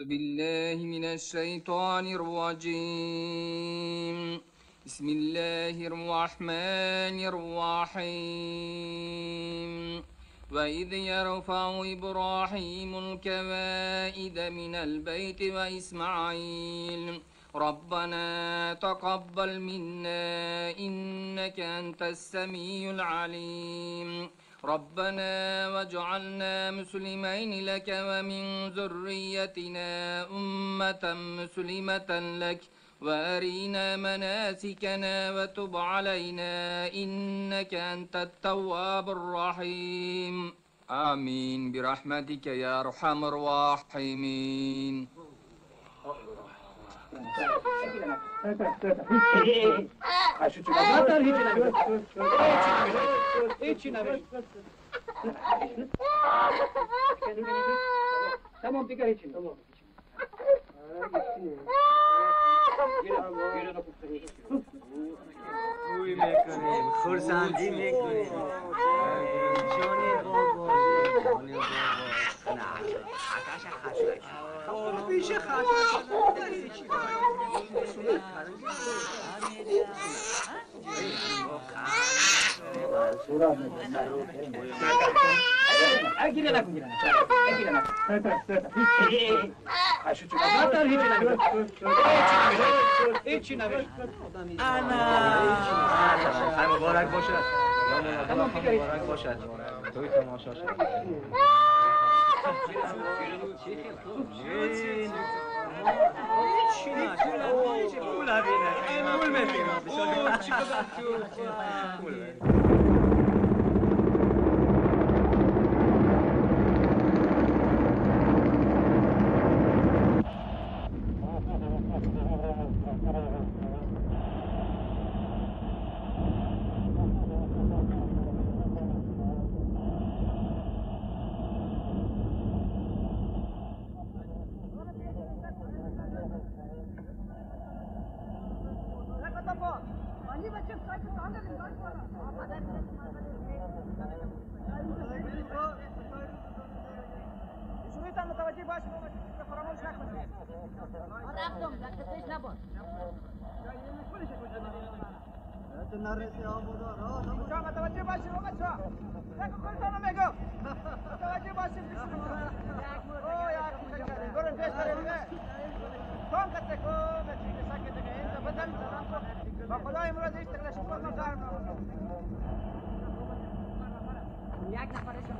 بالله من الشيطان الرجيم. بسم الله الرحمن الرحيم. وإذ يرفع إبراهيم الكوائد من البيت وإسماعيل ربنا تقبل منا إنك أنت السميع العليم. ربنا واجعلنا مسلمين لك ومن ذريتنا أمة مسلمة لك وأرينا مناسكنا وتب علينا إنك أنت التواب الرحيم. آمين. برحمتك يا أرحم الراحمين. Zaten hiç inanmıyorum. Hiç inanmıyorum. Tamam dikkat için. Tamam. خوبی میکنیم خورسندی میکنیم جانی بابا جانی بابا نه خطاش خطاش بیش خرج اگیره نکن گیره اگیره نکن هیچی نوشت انا مبارک باشد مبارک باشد توی تماشا شد Culo, culo, culo, culo, رفتم دستش نباد تو نرسی ها بودا. را اینجا متوجه باشی رو بچه ها یک کنتانو میگم متوجه باشی بیشتر او یک مورد گرم پیش داریم کام کتے کو میں ٹھیک سکتے ہیں تو بدن با خدا امروز استقلال شکر ما کار یک نفرشون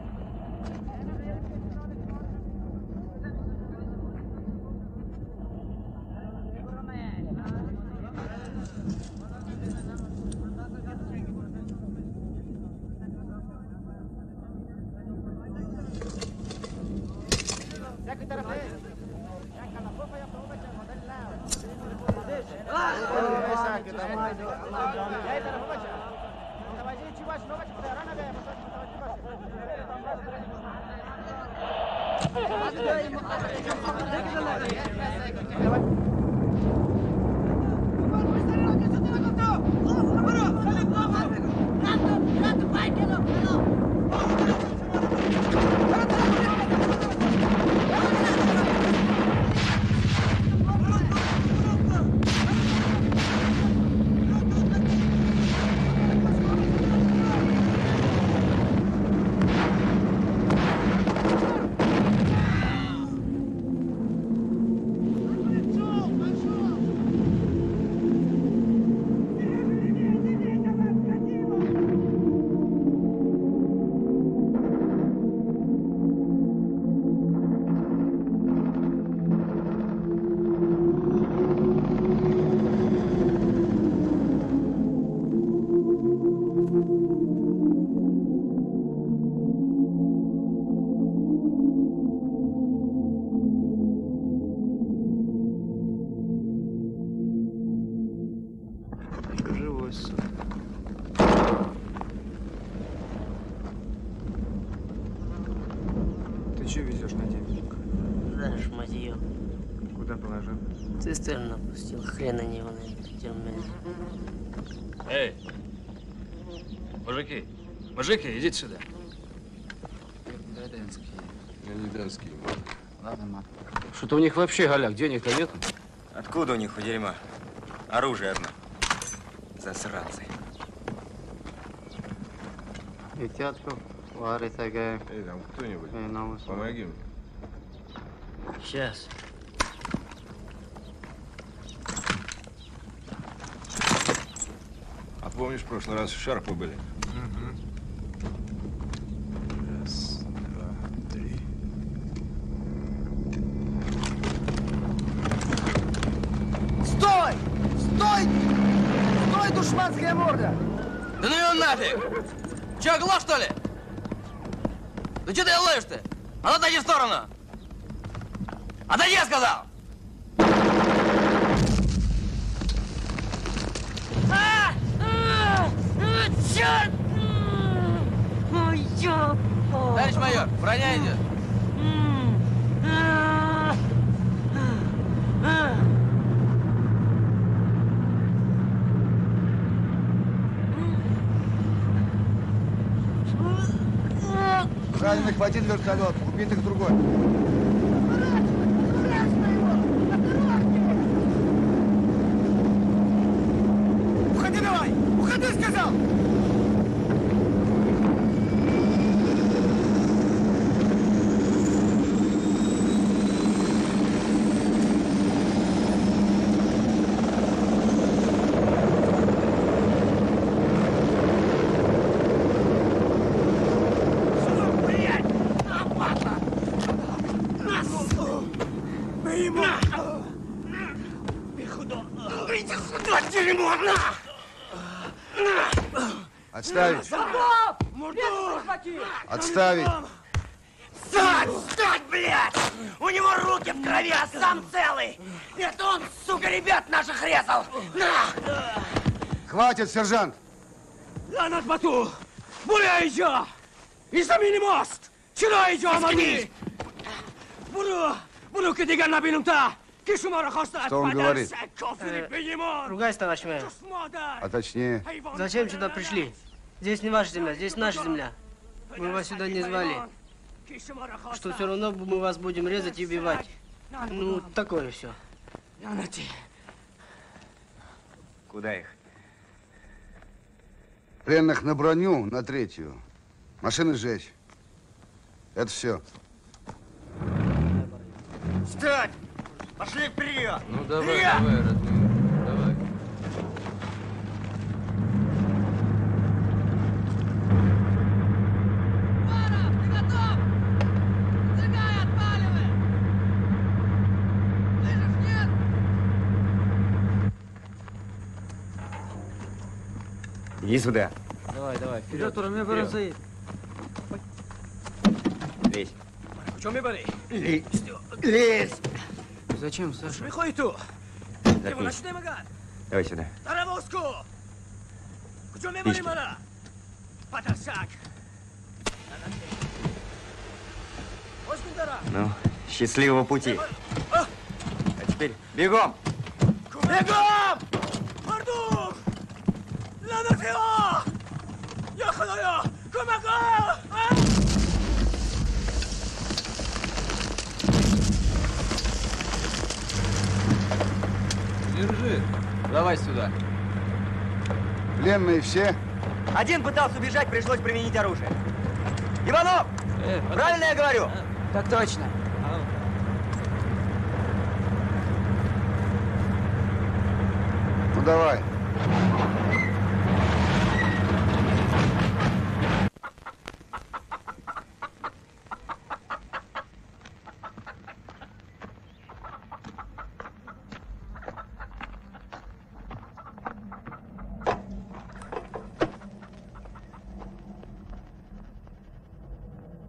мужики, мужики, идите сюда. Даденский. Я не донский. Ладно, мам. Что-то у них вообще, Галяк, денег-то нет. Откуда у них у дерьма? Оружие одно. Засранцы. Ehtiyatlı var ise Эй, там кто-нибудь, помоги мне. Сейчас. А помнишь, в прошлый раз в Шарпу были? Душманская морда! Да ну его нафиг! Че, оглох, что ли? Да что ты ловишь-то? А ну отойди в сторону! Отойди, я сказал! Черт! Ой, я... Товарищ майор, броня идет. Раненых в один вертолет, убитых в другой. Уходи давай! Уходи, сказал! Отставить! Отставить! Встать! Встать, блядь! У него руки в крови, а сам целый! Это он, сука, ребят наших резал! На! Хватит, сержант! Lanet Batu! Buraya icra! İzlemini most! Çıra icra amani! Bunu, bunu кидига на бинута! Что он говорит? Ругайся, товарищ майор. А точнее, Зачем сюда пришли? Здесь не ваша земля, здесь наша земля. Мы вас сюда не звали. Что все равно мы вас будем резать и убивать. Ну, такое все. куда их? Пленных на броню, на третью. Машины сжечь. Это все. Встать! Пошли вперед! Ну давай, давай, родной, Иди сюда. Давай, давай, вперед. Лезь. Лезь. Лезь. Зачем, Саша? Заткнись. Давай сюда. Пишки. Ну, счастливого пути. А теперь бегом! Бегом! Морду! Lanet ya! Yakalıyor! Kumaka! Держи. Давай сюда. Пленные все? Один пытался убежать, пришлось применить оружие. Иванов! Правильно я говорю? Так точно. Ну давай.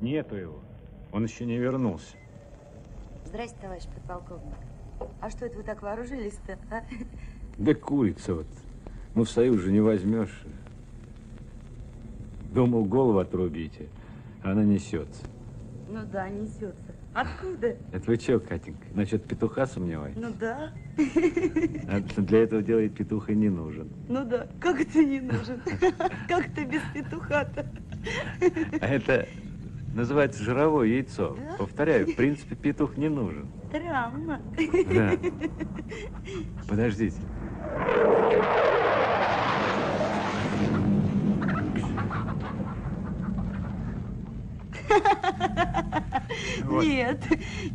Нету его. Он еще не вернулся. Здрасте, товарищ подполковник. А что это вы так вооружились-то, а? Да курица вот. Ну, в союз же не возьмешь. Думал, голову отрубите, а она несется. Ну да, несется. Откуда? Это вы че, Катенька, насчет петуха сомневаетесь? Ну да. А для этого дела и петух и не нужен. Ну да. Как ты не нужен? Как ты без петуха-то? А это Называется жировое яйцо. Повторяю, в принципе, петух не нужен. Травма. Да. Подождите. Нет,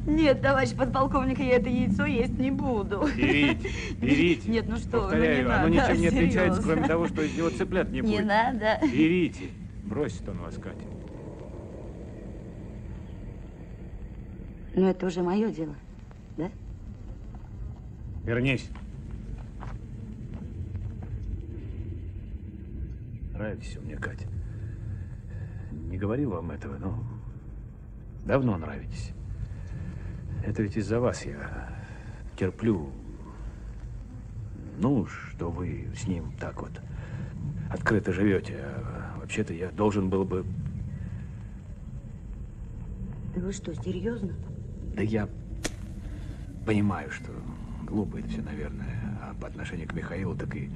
нет, товарищ подполковник, я это яйцо есть не буду. Берите, берите. Нет, ну что, вы, ну Повторяю, не оно надо, ничем не отличается, серьезно. кроме того, что из него цыплят не будет. Не надо. Берите. Бросит он вас, Катя. Но это уже мое дело, да? Вернись. Нравитесь вы мне, Катя. Не говорил вам этого, но давно нравитесь. Это ведь из-за вас я терплю. Ну, что вы с ним так вот открыто живете. А вообще-то я должен был бы... Да вы что, серьезно? Да я понимаю, что глупо это все, наверное. А по отношению к Михаилу так и,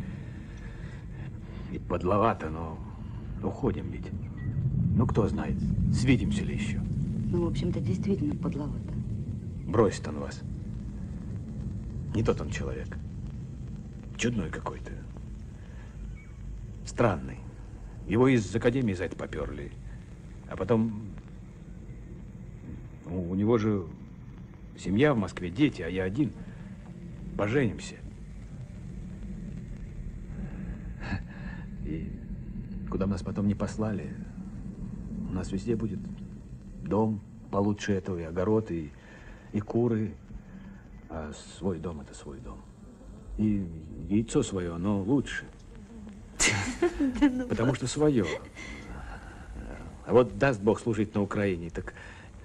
и подловато, но уходим ведь. Ну, кто знает, свидимся ли еще. Ну, в общем-то, действительно подловато. Бросит он вас. Не тот он человек. Чудной какой-то. Странный. Его из академии за это поперли. А потом... ну, у него же семья в Москве, дети, а я один. Поженимся. И куда бы нас потом не послали, у нас везде будет дом получше этого, и огород, и, и куры. А свой дом – это свой дом. И яйцо свое, оно лучше. Потому что свое. А вот даст Бог служить на Украине, так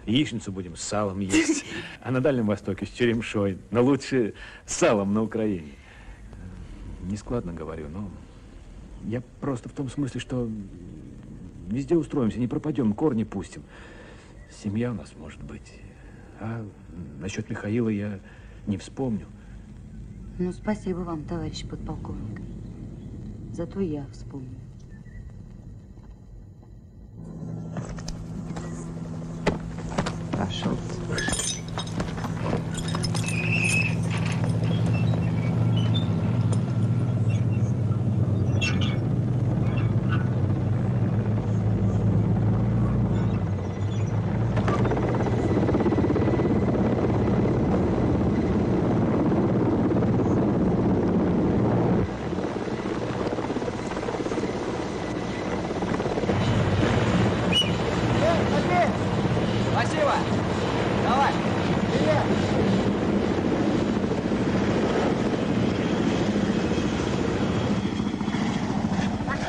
яичницу будем с салом есть. А на Дальнем Востоке с черемшой. Но лучше с салом на Украине. Нескладно говорю, но я просто в том смысле, что везде устроимся, не пропадем, корни пустим. Семья у нас может быть. А насчет Михаила я не вспомню. Ну, спасибо вам, товарищ подполковник. Зато я вспомню. Пошел. Спасибо. Давай.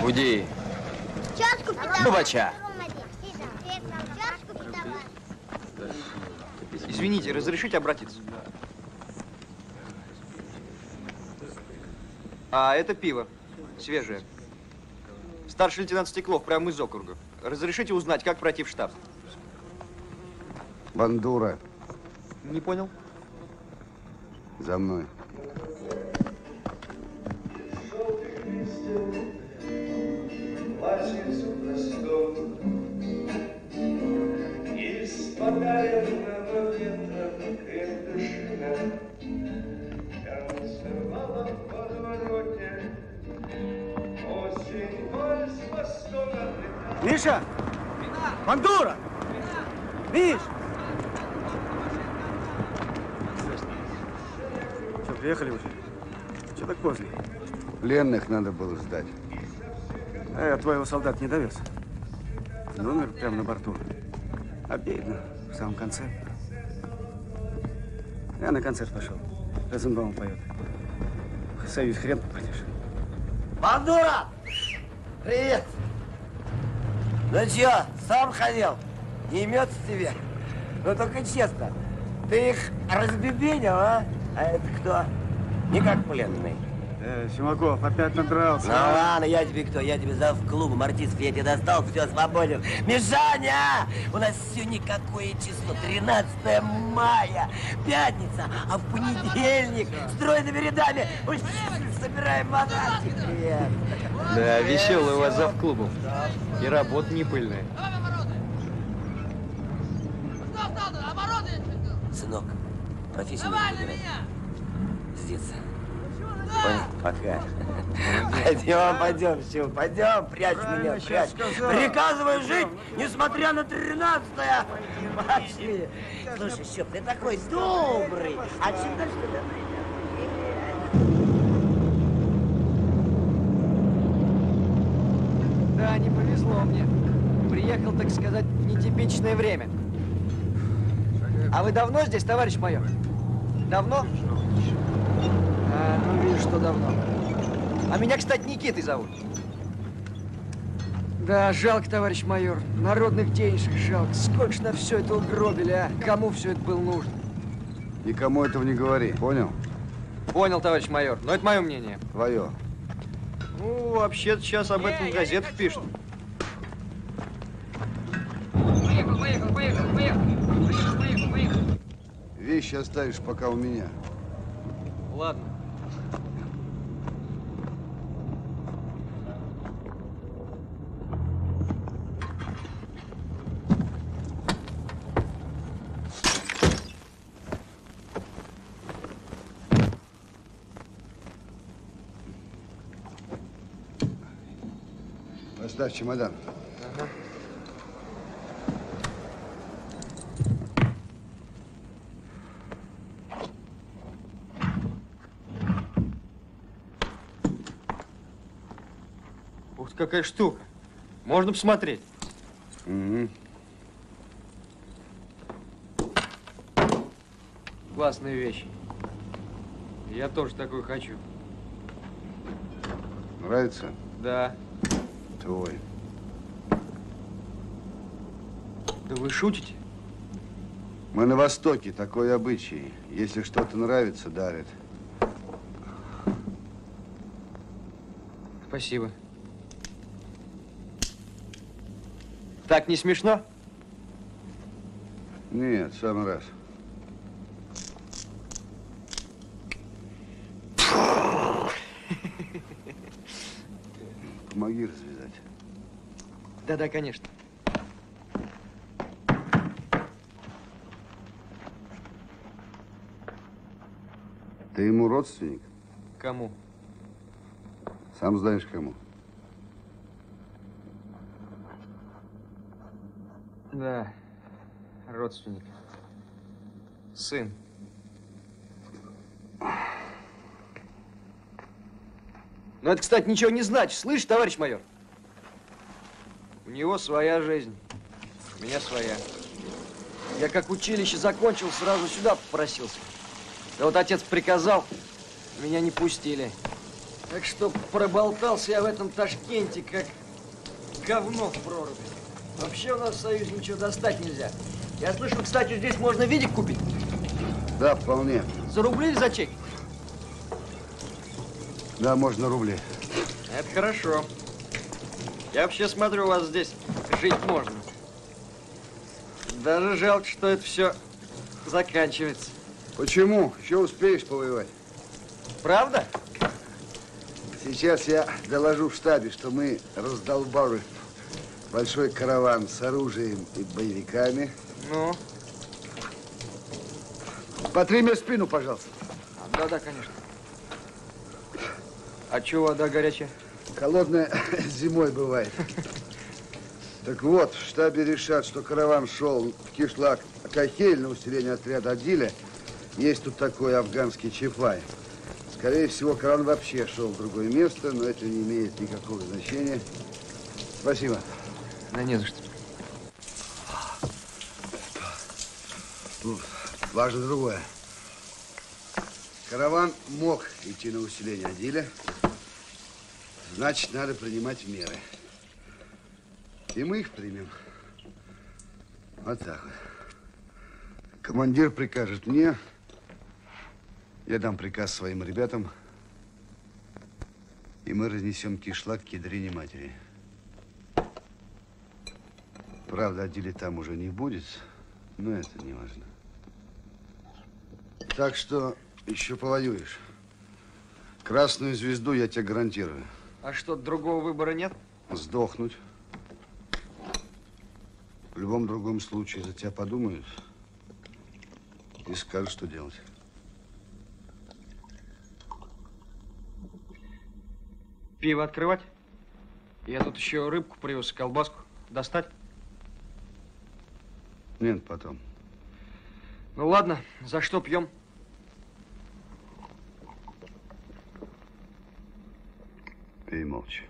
Уйди. Подавай. Извините, разрешите обратиться? А, это пиво. Свежее. Старший лейтенант Стеклов, прямо из округа. Разрешите узнать, как пройти в штаб? Бандура, Не понял? за мной. Миша! Бандура! Миш! Что, приехали уже? Что так поздно? Пленных надо было сдать. А я твоего солдат не довез. Номер прямо на борту. Обидно. В самом конце. Я на концерт пошел. Розенбаум поет. В Союз хрен попадешь. Бандура! Привет! Ну чё, сам ходил? Не имется тебе? Ну только честно, ты их разбебенил, а? А это кто? Не как пленный. Э, Симаков опять надрался. Ну ладно, я тебе кто? Я тебе зав клубом артистов, я тебе достал, все, свободен. Мишаня! У нас сегодня какое число? 13 мая, пятница, а в понедельник стройными рядами собираем. Привет. Да, веселый у вас зав клубом. И работа не пыльная. сынок. Профессию нужно выбирать. С детства. Понял? Пока. Пойдем, пойдем, все, пойдем, прячь меня, прячь. Приказываю жить, несмотря на тринадцатое. Пошли. Слушай, Щеп, ты такой добрый. А чем дальше туда Да, не повезло мне. Приехал, так сказать, в нетипичное время. А вы давно здесь, товарищ майор? Давно? А, ну вижу, что давно. А меня, кстати, Никитой зовут. Да, жалко, товарищ майор. Народных денежек жалко. Сколько ж на все это угробили, а? Кому все это было нужно? Никому этого не говори, понял? Понял, товарищ майор, но это мое мнение. Твое. Ну, вообще-то сейчас об этом в газетах пишут. Поехал, поехал, поехал, поехал. Поехал, поехал, поехал. Вещи оставишь пока у меня. Ладно. Поставь чемодан. Ух ты, какая штука. Можно посмотреть. Угу. Классные вещи. Я тоже такой хочу. Нравится? Да. Твой. Да вы шутите? Мы на Востоке, такой обычай. Если что-то нравится, дарят. Спасибо. Так не смешно? Нет, в самый раз. Помоги развязать. Да-да, конечно. Ты ему родственник? Кому? Сам знаешь кому. Да, родственник. Сын. Но это, кстати, ничего не значит. Слышь, товарищ майор? Него своя жизнь, у меня своя. Я как училище закончил, сразу сюда попросился. Да вот отец приказал, меня не пустили. Так что проболтался я в этом Ташкенте, как говно в проруби. Вообще у нас в Союзе ничего достать нельзя. Я слышал, кстати, здесь можно видик купить. Да, вполне. За рубли или за чек? Да, можно рубли. Это хорошо. Я вообще смотрю, у вас здесь жить можно. Даже жалко, что это все заканчивается. Почему? Еще успеешь повоевать. Правда? Сейчас я доложу в штабе, что мы раздолбали большой караван с оружием и боевиками. Ну? Потри мне спину, пожалуйста. Да-да, конечно. А чего вода горячая? Холодная зимой бывает. Так вот, в штабе решат, что караван шел в кишлак Кахель на усиление отряда Адиля. Есть тут такой афганский чифай. Скорее всего, караван вообще шел в другое место, но это не имеет никакого значения. Спасибо. Да не за что. Важно другое. Караван мог идти на усиление Адиля. Значит, надо принимать меры. И мы их примем. Вот так вот. Командир прикажет мне, я дам приказ своим ребятам, и мы разнесем кишлак к ядрине матери. Правда, Адили там уже не будет, но это не важно. Так что еще повоюешь. Красную звезду я тебе гарантирую. А что, другого выбора нет? Сдохнуть. В любом другом случае за тебя подумают. И скажешь, что делать. Пиво открывать? Я тут еще рыбку привез, колбаску. Достать? Нет, потом. Ну ладно, за что пьем? Молча.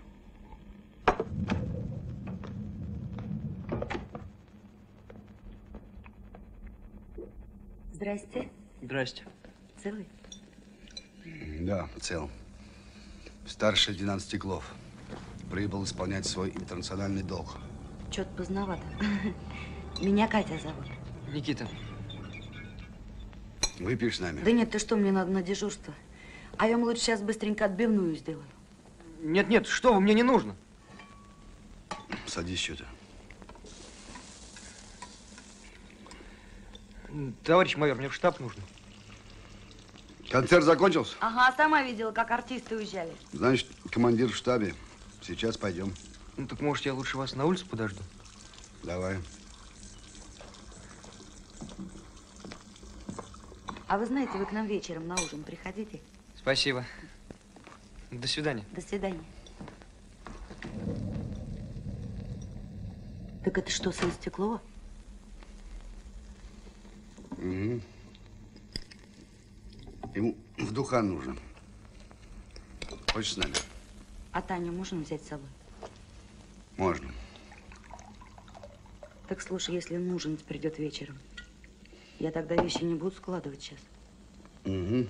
Здрасте. Здрасте. Целый? Да, цел. Старший лейтенант Стеклов прибыл исполнять свой интернациональный долг. Чё-то поздновато. Меня Катя зовут. Никита. Выпьешь с нами? Да нет, ты что, мне надо на дежурство. А я вам лучше сейчас быстренько отбивную сделаю. Нет, нет, что вы, мне не нужно. Садись что-то. Товарищ майор, мне в штаб нужно. Концерт закончился? Ага, сама видела, как артисты уезжали. Значит, командир в штабе. Сейчас пойдем. Ну так может я лучше вас на улице подожду? Давай. А вы знаете, вы к нам вечером на ужин приходите. Спасибо. До свидания. До свидания. Так это что, сын Стеклова? Угу. Ему в Духан нужно. Хочешь с нами? А Таню можно взять с собой? Можно. Так слушай, если нужен придет вечером, я тогда вещи не буду складывать сейчас. Угу.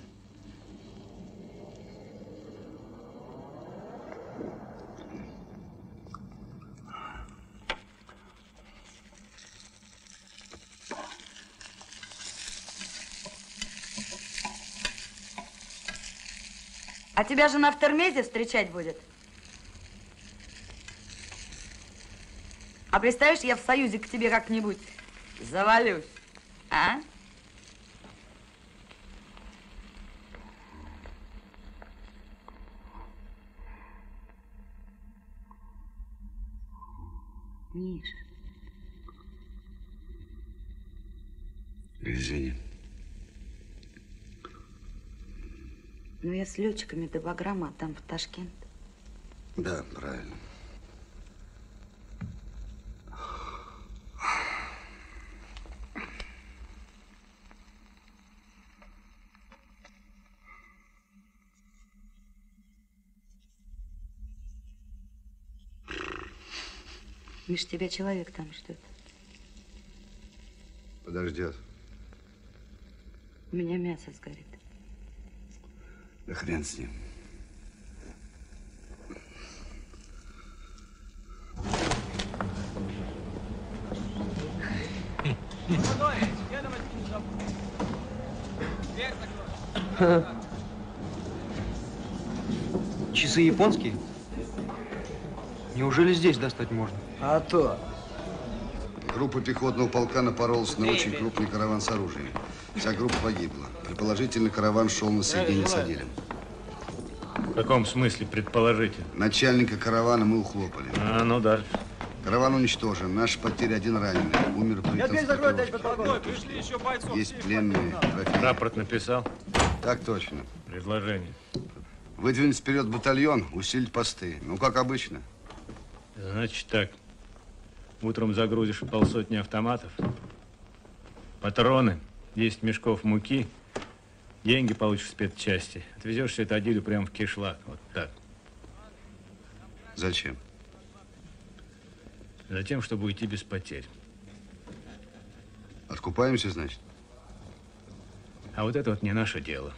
А тебя же на втормезе встречать будет. А представишь, я в Союзе к тебе как-нибудь завалюсь, а? Миша. Извини. Ну, я с летчиками до Баграма, а там в Ташкент. Да, правильно. Миш, тебя человек там ждет. Подождет. У меня мясо сгорит. Да хрен с ним. Часы японские? Неужели здесь достать можно? А то. Группа пехотного полка напоролась на очень крупный караван с оружием. Вся группа погибла. Предположительно, караван шел на соединение с Адилем. В каком смысле предположительно? Начальника каравана мы ухлопали. А, ну дальше. Караван уничтожен. Наши потери один раненый. Умер при Я дверь закрою, товарищ транспортировке. подполковник. Пришли еще бойцов. Есть пленные, трофеи. Рапорт написал? Так точно. Предложение. Выдвинуть вперед батальон, усилить посты. Ну, как обычно. Значит так. Утром загрузишь полсотни автоматов, патроны, 10 мешков муки, деньги получишь в спецчасти. Отвезешь все это Адилю прямо в кишлак. Вот так. Зачем? Затем, чтобы уйти без потерь. Откупаемся, значит? А вот это вот не наше дело.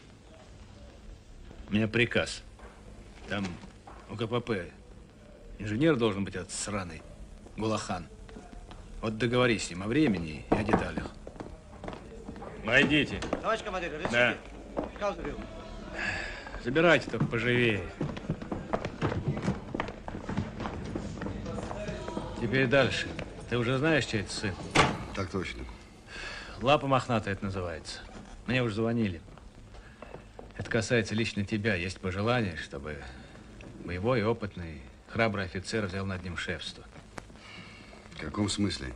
У меня приказ. Там у КПП инженер должен быть от сраный Гулахан. Вот договорись с ним о времени и о деталях. Войдите. Товарищ командир, разрешите? Да. Говорил. Забирайте только поживее. Теперь дальше. Ты уже знаешь, чей это сын? Так точно. Лапа мохнатая это называется. Мне уже звонили. Это касается лично тебя. Есть пожелание, чтобы боевой, опытный, храбрый офицер взял над ним шефство. В каком смысле?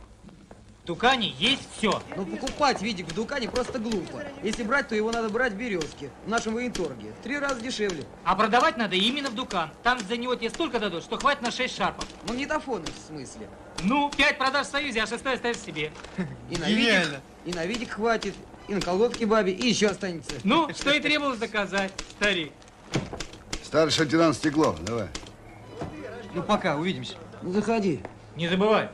Дукане есть все. Но покупать видик в Дукане просто глупо. Если брать, то его надо брать в Березке, в нашем военторге. В три раза дешевле. А продавать надо именно в Дукан. Там за него тебе столько дадут, что хватит на 6 шарпов. Магнитофонных в смысле. Ну, пять продаж в Союзе, а шестой оставишь себе. И на видик, и на видик хватит, и на колготки бабе, и еще останется. Ну, что и требовалось доказать, старик. Старший лейтенант Стеклов, давай. Ну пока, увидимся. Ну заходи. Не забывай.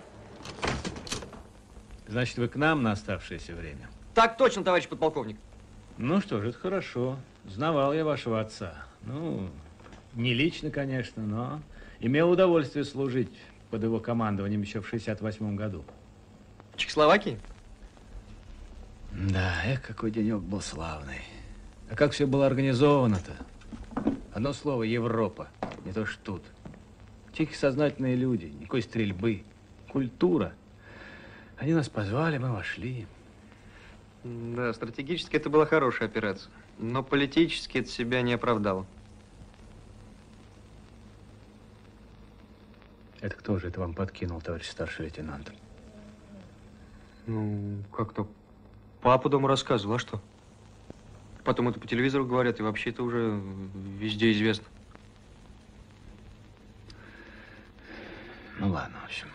Значит, вы к нам на оставшееся время? Так точно, товарищ подполковник. Ну что ж, это хорошо. Знавал я вашего отца. Ну, не лично, конечно, но имел удовольствие служить под его командованием еще в 68 году. В Чехословакии? Да, эх, какой денек был славный. А как все было организовано-то? Одно слово – Европа, не то ж тут. Тихие сознательные люди, никакой стрельбы, культура. Они нас позвали, мы вошли. Да, стратегически это была хорошая операция. Но политически это себя не оправдало. Это кто же это вам подкинул, товарищ старший лейтенант? Ну, как-то папа дома рассказывал, а что? Потом это по телевизору говорят, и вообще это уже везде известно. Ну ладно, в общем.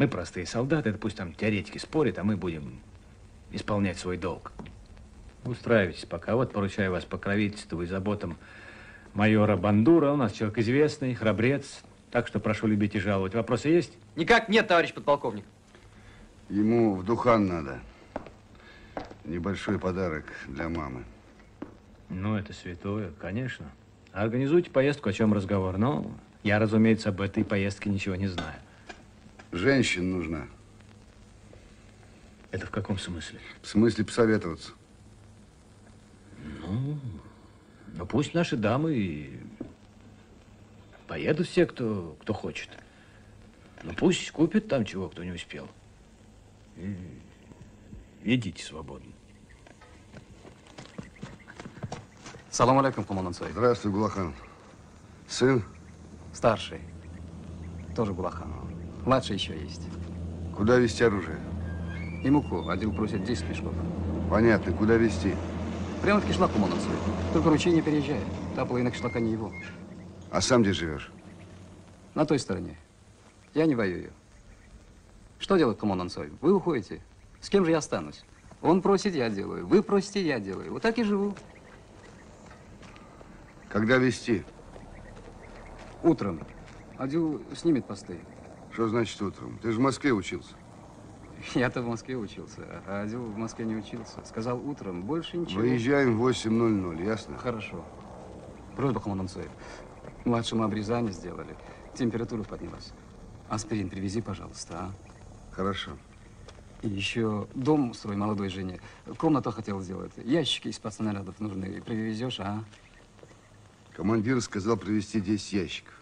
Мы простые солдаты, это пусть там теоретики спорят, а мы будем исполнять свой долг. Устраивайтесь пока. Вот поручаю вас покровительству и заботам майора Бандура. У нас человек известный, храбрец. Так что прошу любить и жаловать. Вопросы есть? Никак нет, товарищ подполковник. Ему в Духан надо. Небольшой подарок для мамы. Ну, это святое, конечно. Организуйте поездку, о чем разговор. Но я, разумеется, об этой поездке ничего не знаю. Женщина нужна. Это в каком смысле? В смысле посоветоваться. Ну, ну пусть наши дамы и поедут все, кто, кто хочет. Ну пусть купят там чего, кто не успел. И идите свободно. Салам алейкум, Саид. Здравствуй, Гулахан. Сын? Старший. Тоже Гулахан. Младший еще есть. Куда везти оружие? И муку. Отдел просит 10 мешков. Понятно. Куда везти? Прямо в кишлак, командант Саид. Только ручей не переезжает. Та половина кишлака не его. А сам где живешь? На той стороне. Я не воюю. Что делать, командант Саид? Вы уходите. С кем же я останусь? Он просит, я делаю. Вы просите, я делаю. Вот так и живу. Когда везти? Утром. Адил снимет посты. Что значит утром? Ты же в Москве учился. Я-то в Москве учился, а Адил в Москве не учился. Сказал утром, больше ничего. Выезжаем в 8.00, ясно? Хорошо. Просьба, командант Саид. Младшему обрезание сделали. Температура поднялась. Аспирин привези, пожалуйста, а? Хорошо. И еще дом свой молодой жене. Комнату хотел сделать. Ящики из-под снарядов нужны. Привезешь, а? Командир сказал привезти 10 ящиков.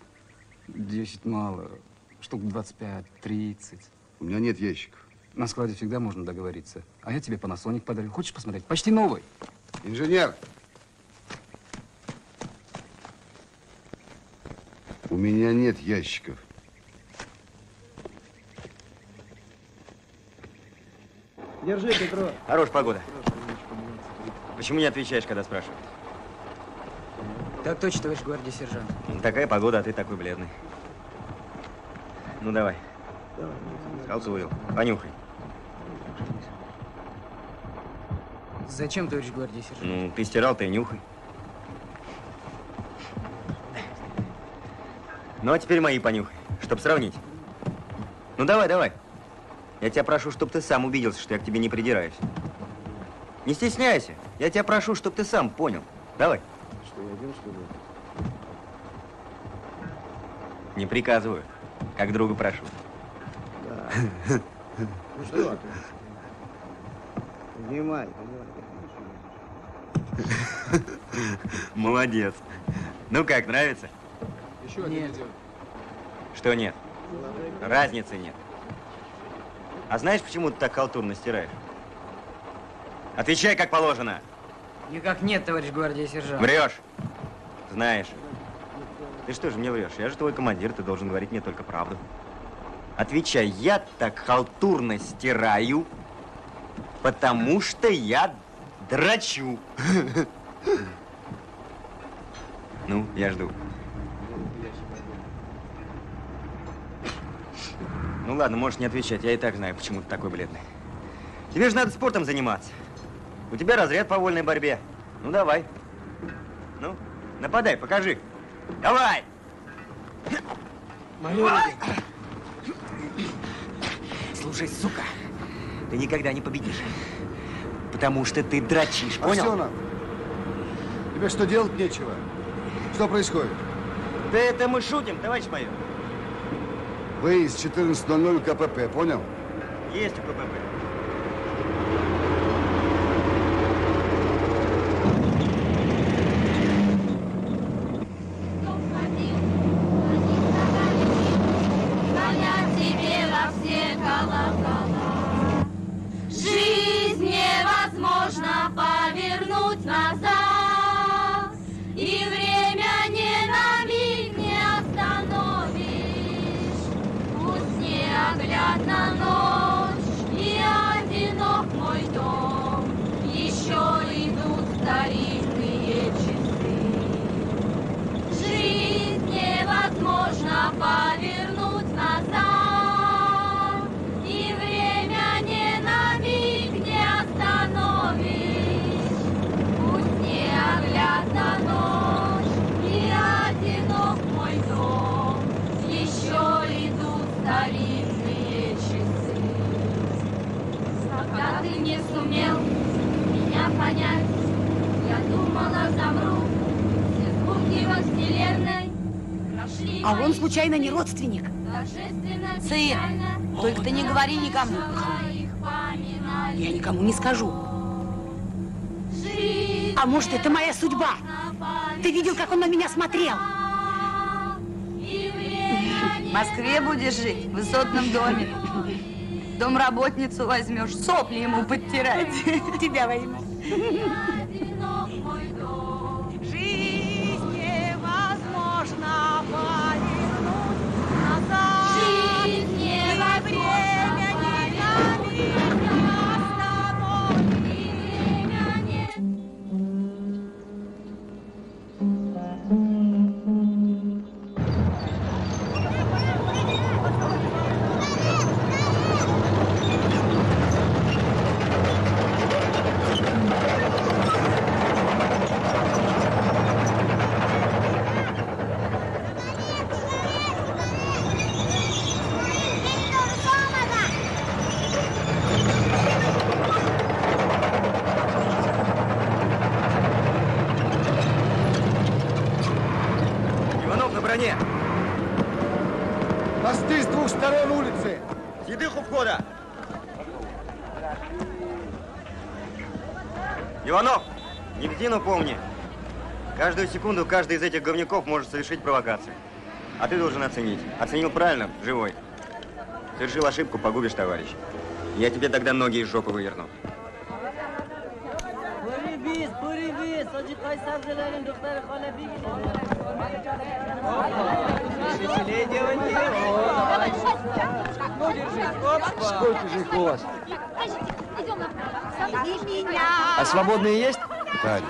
10 мало. Штук 25, 30. У меня нет ящиков. На складе всегда можно договориться. А я тебе панасоник подарю. Хочешь посмотреть? Почти новый. Инженер! У меня нет ящиков. Держи, Петро. Хорош погода. Почему не отвечаешь, когда спрашивают? Так точно, товарищ гвардии сержант. Такая погода, а ты такой бледный. Ну давай. Халцуил. Понюхай. Зачем, товарищ гвардии сержант? Ну, ты стирал, ты нюхай. Ну, а теперь мои понюхай, чтоб сравнить. Ну, давай, давай. Я тебя прошу, чтоб ты сам убедился, что я к тебе не придираюсь. Не стесняйся. Я тебя прошу, чтоб ты сам понял. Давай. Что, я один, что ли? Не приказываю. Как друга прошу. Ну что ты? Внимай, Молодец. Ну как, нравится? Еще нет. Что нет? Разницы нет. А знаешь, почему ты так халтурно стираешь? Отвечай, как положено. Никак нет, товарищ гвардии сержант. Врешь. Знаешь. Ты что же мне врешь? Я же твой командир, ты должен говорить мне только правду. Отвечай, я так халтурно стираю, потому что я драчу. Ну, я жду. Ну ладно, можешь не отвечать, я и так знаю, почему ты такой бледный. Тебе же надо спортом заниматься. У тебя разряд по вольной борьбе. Ну давай. Ну, нападай, покажи. Давай! Слушай, сука, ты никогда не победишь. Потому что ты дрочишь, понял? Аксенов, тебе что, делать нечего? Что происходит? Да это мы шутим, товарищ майор. Выезд 14.00 КПП, понял? Есть у КПП. Он на меня смотрел? В Москве будешь жить, в высотном доме. Домработницу возьмешь, сопли ему подтирать. Тебя возьму. Одно помни. Каждую секунду каждый из этих говняков может совершить провокацию. А ты должен оценить. Оценил правильно? Живой. Совершил ошибку, погубишь, товарищ. Я тебе тогда ноги из жопы выверну. Сколько же их у вас? А свободные есть? Да.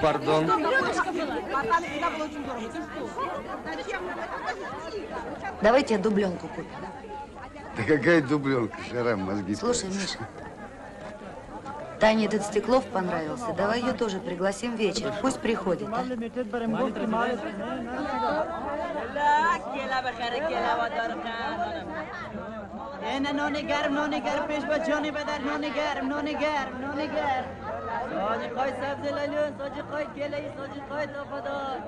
Пардон. Давайте дубленку купим. Да какая дубленка, шарам мозги. Слушай, Миша, Тане этот Стеклов понравился. Давай ее тоже пригласим вечером. Пусть приходит, а? این نون گرم نون گرم پیش با جانی بدر نون گرم نون گرم نون گرم Hojiqoy sabzilanyon, Hojiqoy kelay, Hojiqoy topadon.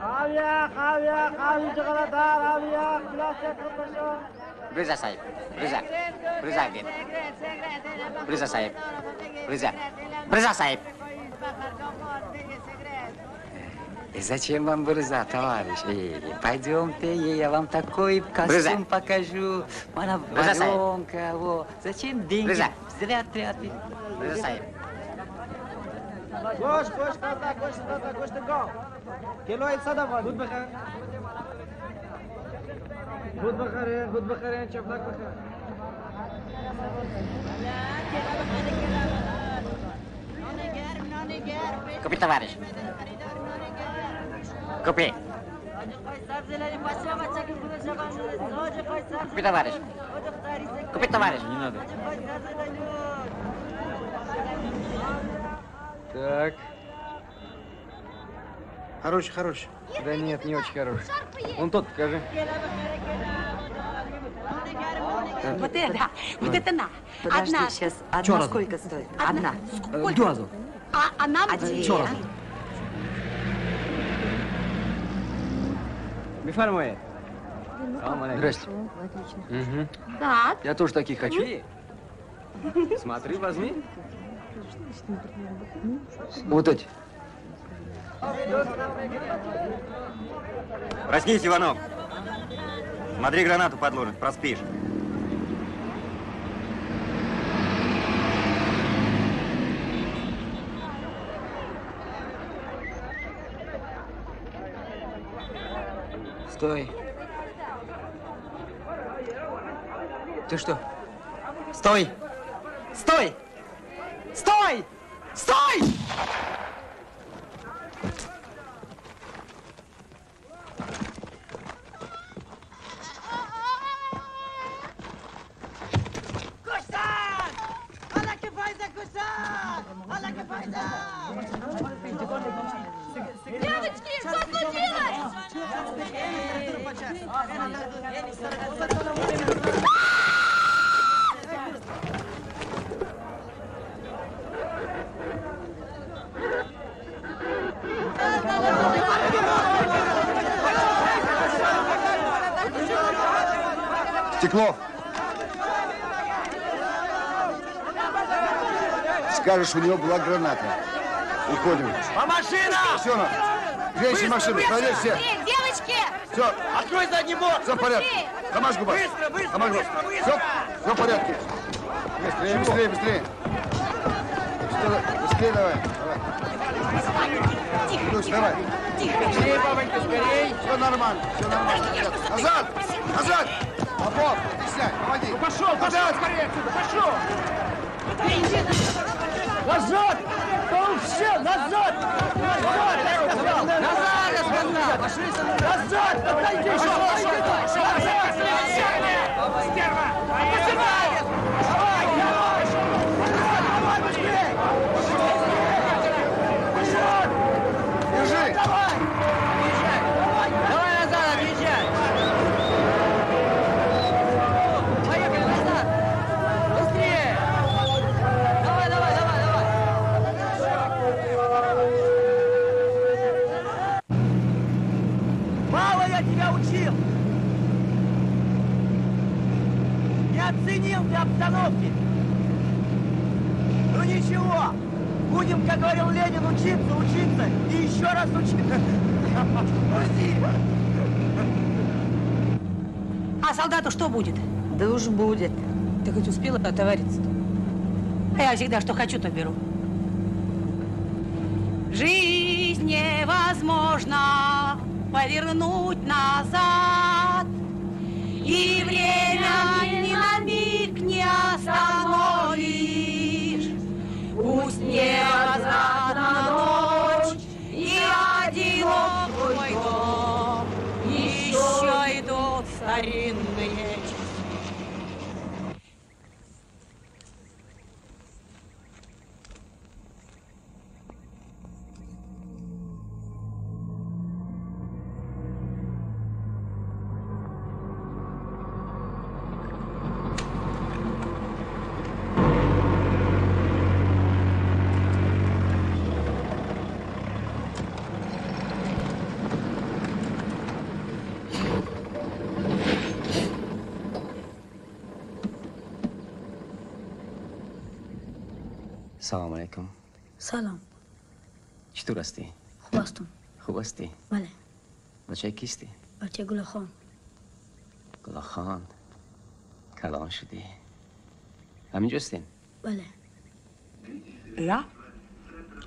Aviya, aviya, aviya g'alatar, aviya, bilasha topadon. Riza sahib, Riza. Riza again. Riza sahib. Riza. Riza sahib. И зачем вам брыза, товарищ? Эй, пойдемте, я вам такой костюм брыза. покажу. Мана, баронка, во. Зачем деньги? Брыза. Зря тряпи. Брыза, Саиб. גוש, גוש חזק, גוש חזק, גוש תגור. כאילו אין סד אבל. חוט בחרן. חוט בחרן, חוט בחרן, שבלק בחרן. Купи, товарищ. Купи. Купи, товарищ. Купи, товарищ. Не надо. Так. Хороший, хороший. Да нет, не очень хороший. Вон тот покажи. Вот это, вот это на. Подожди, Одна. сейчас. Одна Чё раз? сколько стоит? Одна. Одна. Два раза. А, а нам две. чё раз? Бифармуэ. Салам алейкум. Здрасте. Угу. Так. Я тоже таких хочу. Смотри, возьми. Вот эти. Проснись, Иванов. Смотри, гранату подложат, проспишь. Стой. Ты что? Стой! Стой! Стой! Стой! Куштан! Alla que faz é Куштан! Alla que faz Девочки, что случилось? Стеклов. Скажешь, у него была граната. Уходим. По машинам! Все, на. Женщины машины, проверь все. Быстрее, девочки! Все, Открой задний борт! все в порядке. Быстрее! Камаз губа. Быстро, быстро, Камаз губа. быстро, быстро! Все, все в порядке. Быстрее, быстрее, быстрее. Что, быстрее давай. давай. Плюс, давай. Скорей, бабонька, скорей! Все нормально, все нормально. Назад, назад. Попов, объясняй, помоги. Пошел, пошел, скорее отсюда, пошел! Назад! Все, назад! Назад! Назад, я сказал! Назад! Отойди! Пошел, пошел! Назад! Стерва! Посылай! Давай, давай! Давай, быстрее! Пошел! Держи. Давай! Давай назад, отъезжай! Поехали назад! Быстрее! Давай, давай, давай, давай! Мало я тебя учил! Не оценил ты обстановки! Ну ничего! Будем, как говорил Ленин, учиться, учиться и еще раз учиться! Пусти! А солдату что будет? Да уж будет. Ты хоть успела отовариться-то? А я всегда что хочу, то беру. Жизнь невозможно повернуть назад. И время ни Салам. چطور هستی؟ خوب هستم. خوب هستی؟ بله. بچه کیستی؟ بچه گل خان. گلا خان کلان شدی همینجا هستین؟ بله. Я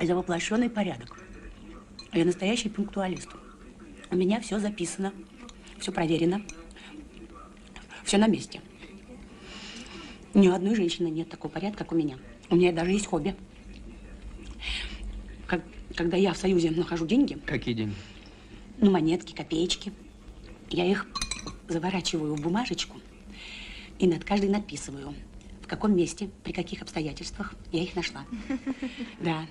за воплощенный порядок. Я настоящий пунктуалист. У меня все записано, все проверено. Все на месте. Ни у одной женщины нет такого порядка, как у меня. У меня даже есть хобби. когда я в Союзе нахожу деньги, Какие деньги? ну, монетки, копеечки, я их заворачиваю в бумажечку и над каждой надписываю, в каком месте, при каких обстоятельствах я их нашла. Да,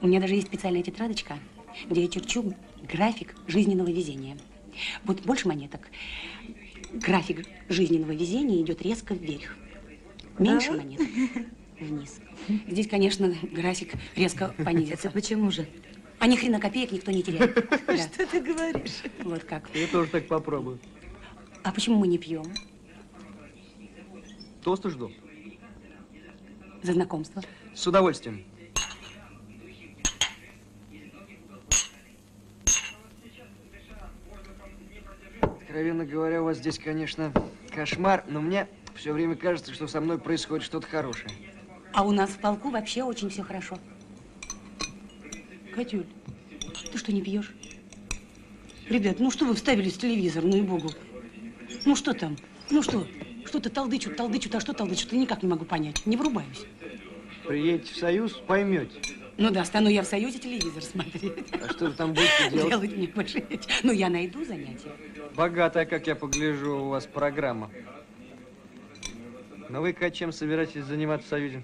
у меня даже есть специальная тетрадочка, где я черчу график жизненного везения. Вот больше монеток. График жизненного везения идет резко вверх. Меньше Да? монеток вниз. Здесь, конечно, график резко понизится. Это почему же? А ни хрена копеек никто не теряет. Что ты говоришь? Вот как. Я тоже так попробую. А почему мы не пьем? Тосты жду. За знакомство. С удовольствием. Откровенно говоря, у вас здесь, конечно, кошмар, но мне все время кажется, что со мной происходит что-то хорошее. А у нас в полку вообще очень все хорошо. Катюль, ты что, не пьешь? Ребят, ну что вы вставили с телевизор, ну и богу. Ну что там? Ну что? Что-то толдычут, толдычут, а что толдычут? Я никак не могу понять. Не врубаюсь. Приедете в Союз, поймете. Ну да, стану я в Союзе телевизор смотреть. А что вы там будете делать? Делать мне больше нечего. Ну, я найду занятия. Богатая, как я погляжу, у вас программа. Но вы как чем собираетесь заниматься в Союзе?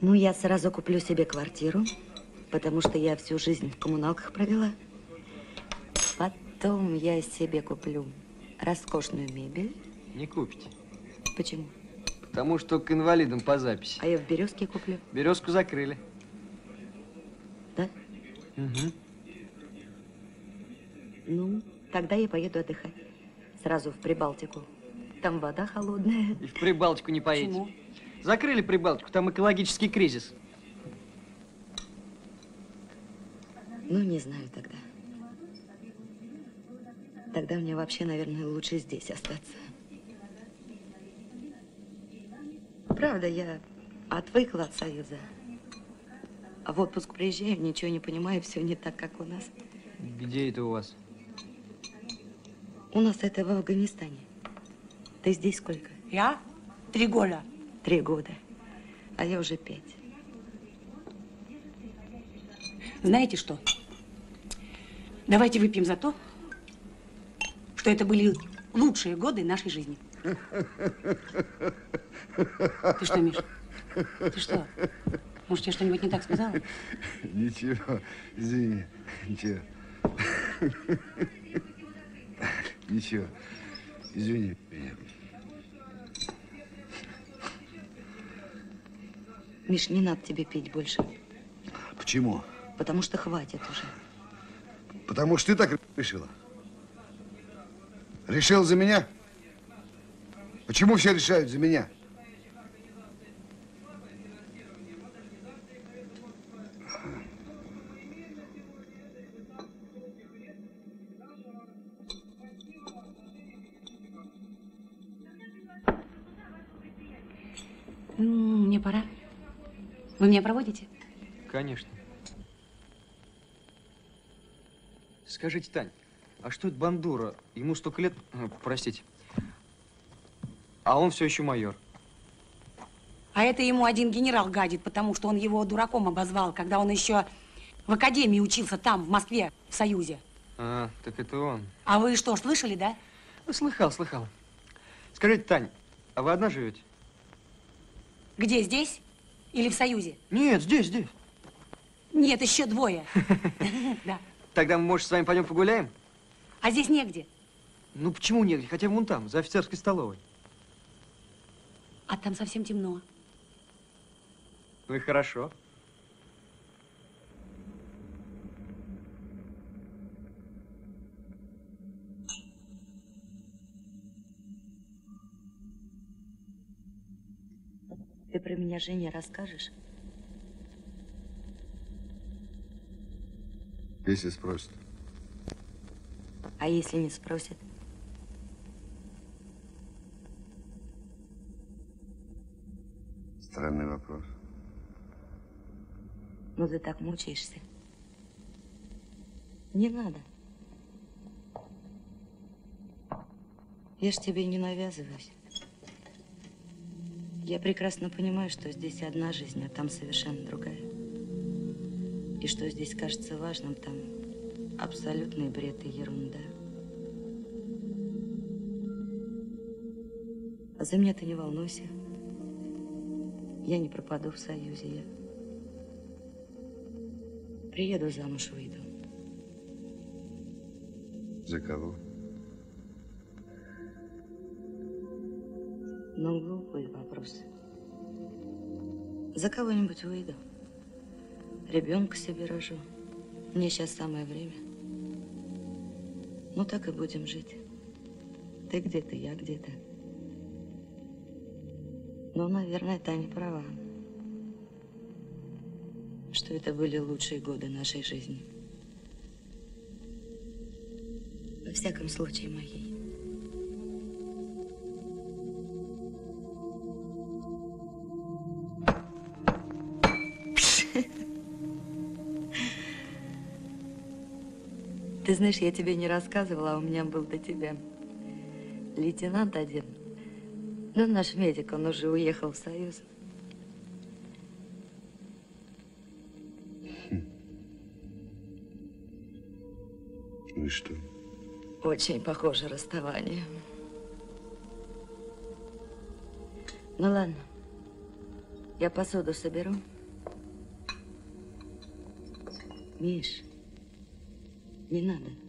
Ну, я сразу куплю себе квартиру, потому что я всю жизнь в коммуналках провела. Потом я себе куплю роскошную мебель. Не купите. Почему? Потому что к инвалидам по записи. А я в Березке куплю. Березку закрыли. Да? Угу. Ну, тогда я поеду отдыхать. Сразу в Прибалтику. Там вода холодная. И в Прибалтику не поедете. Почему? Закрыли Прибалтику, там экологический кризис. Ну, не знаю тогда. Тогда мне вообще, наверное, лучше здесь остаться. Правда, я отвыкла от Союза. А в отпуск приезжаю, ничего не понимаю, все не так, как у нас. Где это у вас? У нас это в Афганистане. Ты здесь сколько? Я? Три года. Три года. А я уже пять. Знаете что? Давайте выпьем за то, что это были лучшие годы нашей жизни. Ты что, Миш? Ты что? Может, я что-нибудь не так сказала? Ничего, извини, ничего. Ничего, извини меня. Миш, не надо тебе пить больше, Почему? потому что хватит уже. Потому что ты так решила. Решил за меня? Почему все решают за меня? Мне пора. Вы меня проводите? Конечно. Скажите, Тань, а что это Бандура? Ему столько лет... э, Простите. А он все еще майор. А это ему один генерал гадит, потому что он его дураком обозвал, когда он еще в академии учился там, в Москве, в Союзе. А, так это он. А вы что, слышали, да? Ну, слыхал, слыхал. Скажите, Тань, а вы одна живете? Где, здесь или в Союзе? Нет, здесь, здесь. Нет, еще двое. Да. Тогда мы, может, с вами пойдем погуляем? А здесь негде. Ну, почему негде? Хотя бы вон там, за офицерской столовой. А там совсем темно. Ну и хорошо. Про меня Жене расскажешь? Если спросят. А если не спросят? Странный вопрос. Ну, ты так мучаешься. Не надо. Я ж тебе не навязываюсь. Я прекрасно понимаю, что здесь одна жизнь, а там совершенно другая. И что здесь кажется важным, там абсолютный бред и ерунда. А за меня ты не волнуйся. Я не пропаду в Союзе. Я приеду замуж, выйду. За кого? Ну, глупый вопрос. За кого-нибудь выйду. Ребенка себе рожу. Мне сейчас самое время. Ну, так и будем жить. Ты где-то, я где-то. Ну, наверное, Таня права. Что это были лучшие годы нашей жизни. Во всяком случае, моей. Ты знаешь, я тебе не рассказывала, а у меня был до тебя лейтенант один. Ну, наш медик, он уже уехал в Союз. Ну и что? Очень похоже расставание. Ну ладно, я посуду соберу. Миш, не надо.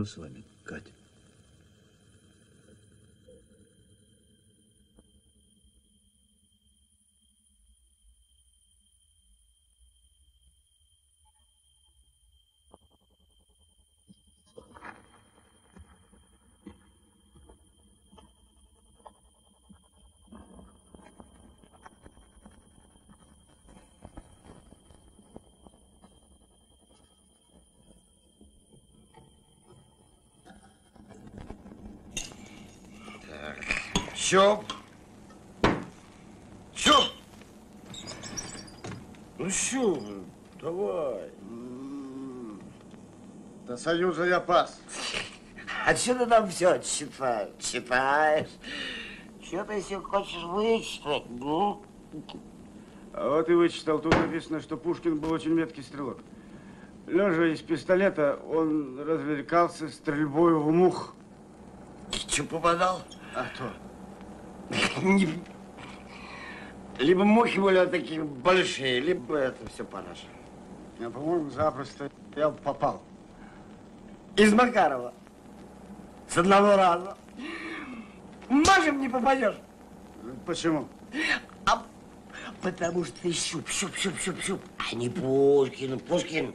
Что с вами, Чоп. Чоп. Ну ви, давай. До Союза я пас. А ты там все читаешь? Читаешь? Что ты еще хочешь вычитать? Ну? А вот и вычитал. Тут написано, что Пушкин был очень меткий стрелок. Лежа из пистолета, он развлекался стрельбой в мух. Что попадал? А то. Либо мухи были такие большие, либо это все по-нашему. Я, по-моему, запросто я попал. Из Макарова. С одного раза. Мажем не попадешь. Почему? А потому что ты щуп, щуп, щуп, щуп, щуп. А не Пушкин, Пушкин.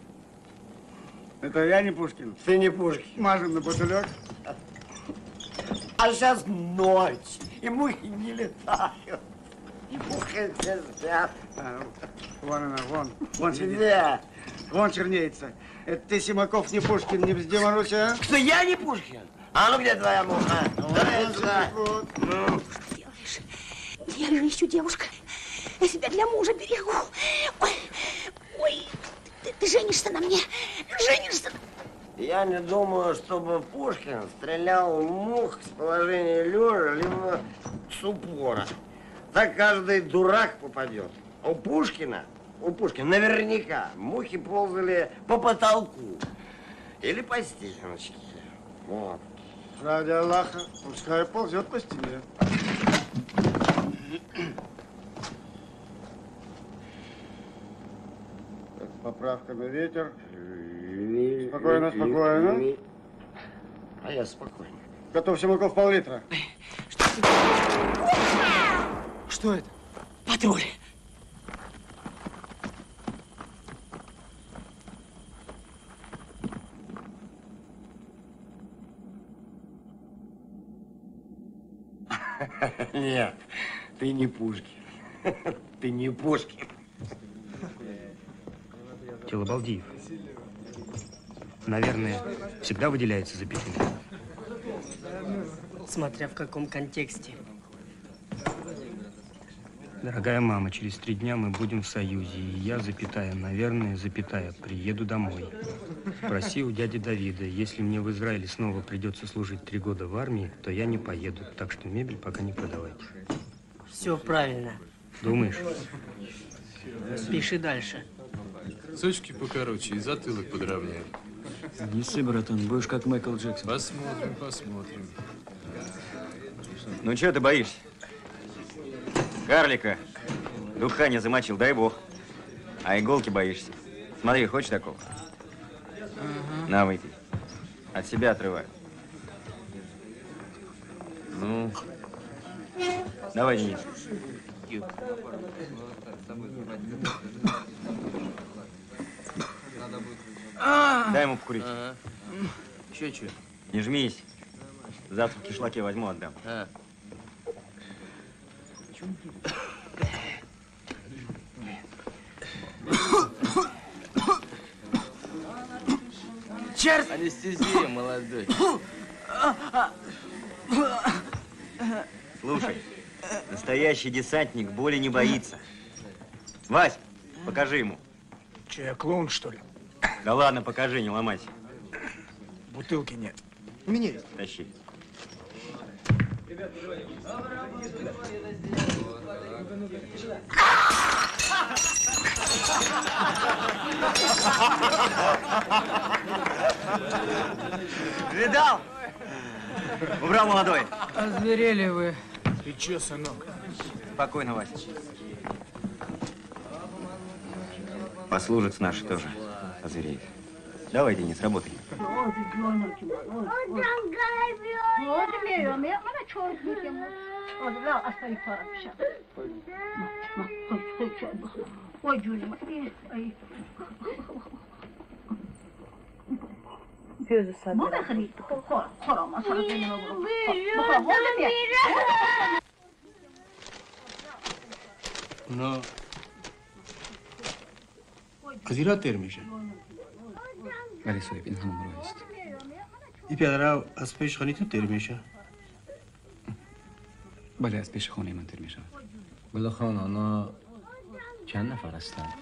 Это я не Пушкин? Ты не Пушкин. Мажем на бутылек. А сейчас ночь, и мухи не летают. И мухи спят. А, вон она, вон. Вон. Где? Вон чернеется. Это ты, Симаков, не Пушкин, не везде Маруся, а? Кто, я не Пушкин? А ну где твоя муха? Давай сюда. Ну. Я же ищу девушка. Я себя для мужа берегу. Ой, ой, ты, ты женишься на мне. Женишься на... Я не думаю, чтобы Пушкин стрелял мух с положения лежа, либо с упора. Так каждый дурак попадет. А У Пушкина, у Пушкина наверняка мухи ползали по потолку. Или по стеночке. Вот. Ради Аллаха, пускай ползет по стене. Поправка на ветер. Спокойно, спокойно. А я спокойно. Готов, Симаков, пол-литра. Что это? Патруль. Нет, ты не Пушкин. Ты не Пушкин. Телобалдиев. Наверное, всегда выделяется запятыми. Смотря в каком контексте. Дорогая мама, через три дня мы будем в Союзе, и я, запятая, наверное, запятая, приеду домой. Спроси у дяди Давида, если мне в Израиле снова придется служить три года в армии, то я не поеду, так что мебель пока не продавайте. Все правильно. Думаешь? Пиши дальше. Сучки покороче и затылок подровняй. Не ссы, братан, будешь как Майкл Джексон. Посмотрим, посмотрим. Ну, чего ты боишься? Карлика. Духа не замочил, дай бог. А иголки боишься. Смотри, хочешь такого? На, выпей. От себя отрываю. Ну, давай, Денис. Дай ему покурить. Еще что? Не жмись. Завтра в кишлаке возьму, отдам. А. Черт! Анестезия, молодой. Слушай, настоящий десантник боли не боится. Вась, покажи ему. Че, я клоун, что ли? Да ладно, покажи, не ломайся. Бутылки нет. У меня есть. Тащи. Видал? Убрал молодой. Озверели вы. Ты че, сынок? Спокойно, Вася. Послужец наши тоже Хазырей. Давай, Денис, работай. Ой, Джулия, Gözü sende. Bu bakın, kor, kor ama sonra benim oğlum. Bu kor, bu kor, bu kor. No. از ایران تر میشه. ولی صاحب این همون راه است. این پدر از پیش خانیتون تر میشه؟ بله از پیش خانه من تر می شود بله خان آنها چند نفر هستند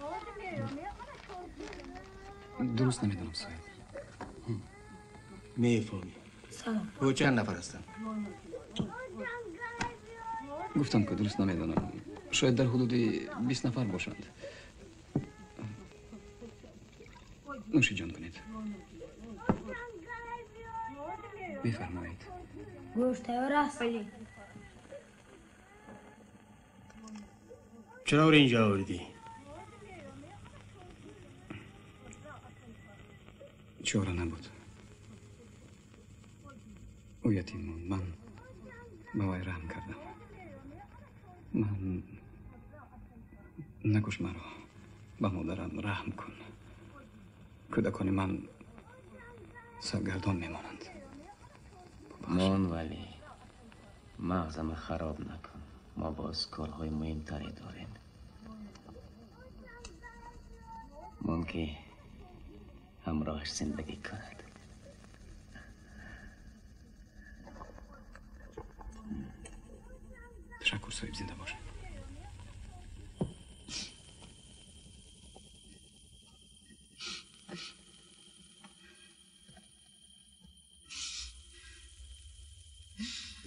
درست نمی‌دونم صاحب. می‌فهمی. سلام. چند نفر هستن؟ گفتم که درست نمی‌دونم. شاید در حدود 20 نفر باشند. نوشی جان کنید. بفرمایید. گوشت راست چرا رو اینجا آوردی؟ چاره نبود. او یتیم موند من به وی رحم کردم. من نکش مرا. به مادرم رحم کن. کودکان من سرگردان میمانند. مان ولی مغزم خراب نکن. ما باز کارهای مهمتری داریم. ممکن همراهش زندگی کند. تشکر صاحب زنده باشه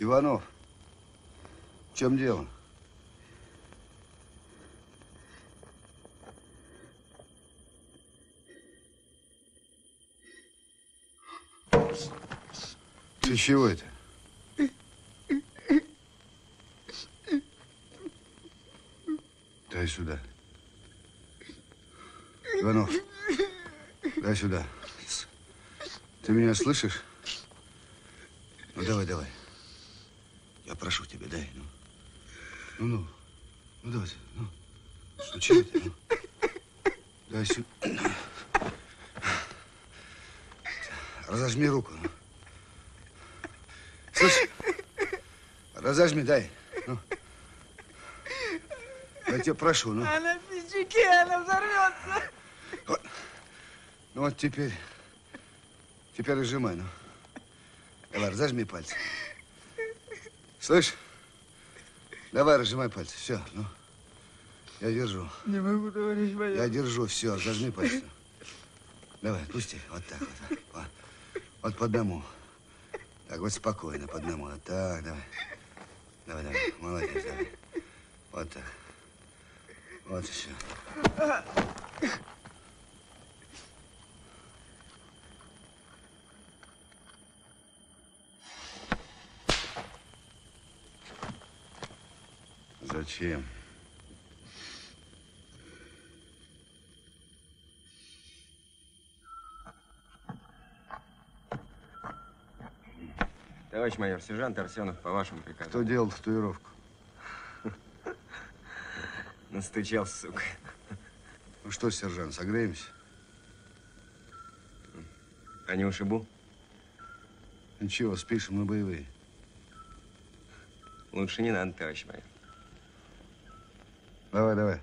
Иванов, в чем дело? Ты чего это? Дай сюда. Иванов, дай сюда. Ты меня слышишь? Ну, давай, давай. Я прошу тебя, дай, ну. Ну-ну. Ну, давайте, ну. Ну, чего ты, ну? Дай сюда. Разожми руку, ну. Слышь, разожми, дай. Ну. Я тебя прошу, ну. А на пиздюке она взорвется. Ну вот теперь, теперь разжимай, ну. Давай, разожми пальцы. Слышь? Давай, разжимай пальцы. Все, ну. Я держу. Не могу, товарищ майор. Я держу, все, разожми пальцы. Давай, отпусти. Вот так вот. Вот, вот по одному. Так, вот спокойно, по одному. Вот так, давай. Давай, давай. Молодец, давай. Вот так. Вот все. Зачем? Товарищ майор, сержант Арсенов, по вашему приказу. Кто делал татуировку? Настучал, сука. Ну что, сержант, согреемся? А не ушибу? Ничего, спишем, мы боевые. Лучше не надо, товарищ майор. Давай, давай.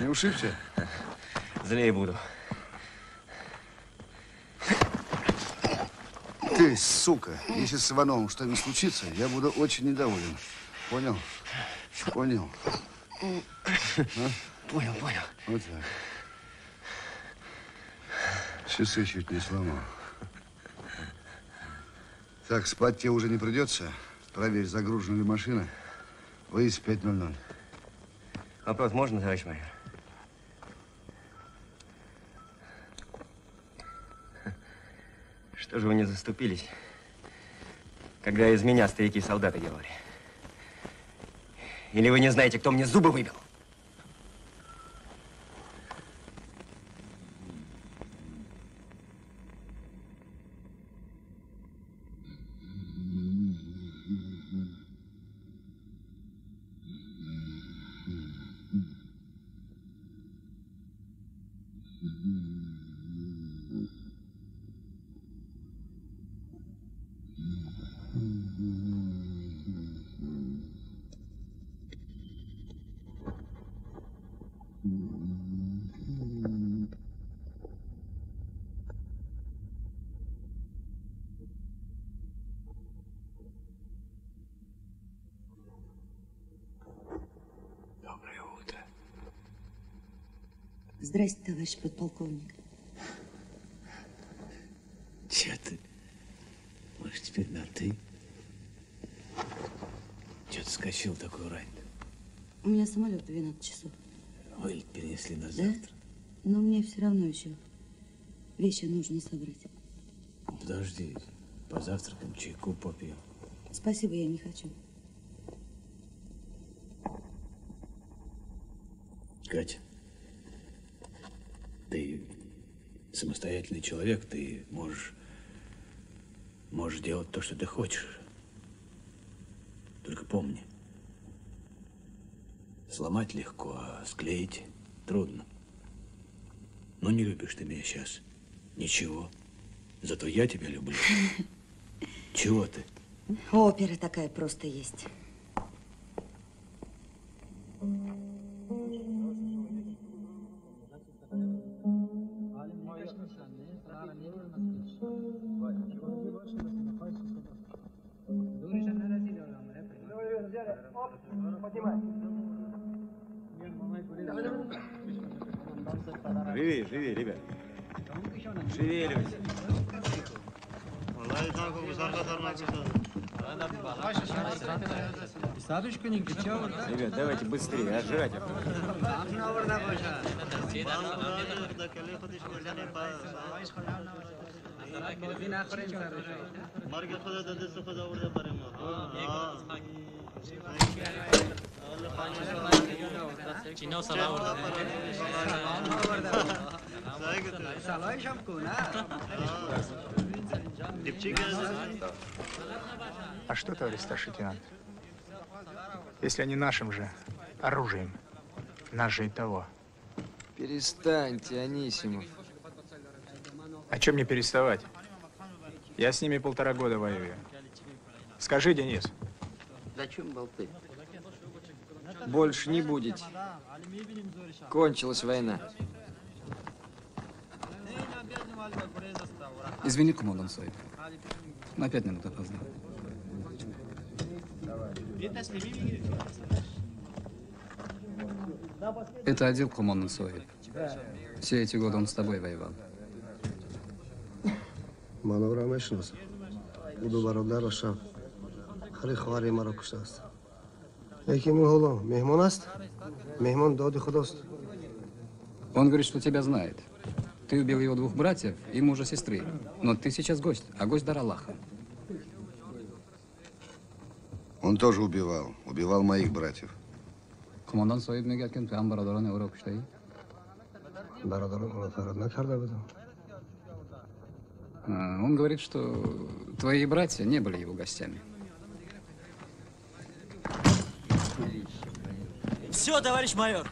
Не ушибся? Злее буду. Ты, сука, если с Ивановым что-нибудь случится, я буду очень недоволен. Понял? Понял? А? Понял, понял. Вот так. Часы чуть не сломал. Так, спать тебе уже не придется. Проверь, загружена ли машина. Выезд в 5.00. Вопрос можно, товарищ майор? Что же вы не заступились, когда из меня старики солдаты делали? Или вы не знаете, кто мне зубы выбил? Mm-hmm. Здрасте, товарищ подполковник. Че ты? Может, теперь на ты? Че ты скачал такой рань У меня самолет в 12 часов. Вылет перенесли на Да? завтра. Но мне все равно еще вещи нужно собрать. Подожди, позавтракаем, чайку попьем. Спасибо, я не хочу. Катя, ты самостоятельный человек, ты можешь, можешь делать то, что ты хочешь. Только помни, сломать легко, а склеить трудно. Но не любишь ты меня сейчас. Ничего. Зато я тебя люблю. Чего ты? Опера такая просто есть. Ребят, давайте быстрее, отжирать سلایش هم کنه А что, товарищ старший лейтенант? Если они нашим же оружием, и того. Перестаньте, Анисимов. О чем мне переставать? Я с ними полтора года воюю. Скажи, Денис. Зачем болты? Больше не будете. Кончилась война. Извини, командан Сойд. На пять минут опоздал. Это отдел Кумон Нацуэй. Все эти годы он с тобой воевал. Манавра Мешнас. Буду бародар Ашав. Харихвари Маракушаст. Яким Голо, мехмон аст? Мехмон Доди Ходост. Он говорит, что тебя знает. Ты убил его двух братьев и мужа сестры. Но ты сейчас гость, а гость дар Аллаха. Он тоже убивал. Убивал моих братьев. Кумандан Соиб мегӯяд ки ту ҳам бародарони ӯро куштаӣ бародарон ӯро фарод накарда будам он говорит что твои братья не были его гостями. Все товарищ майор.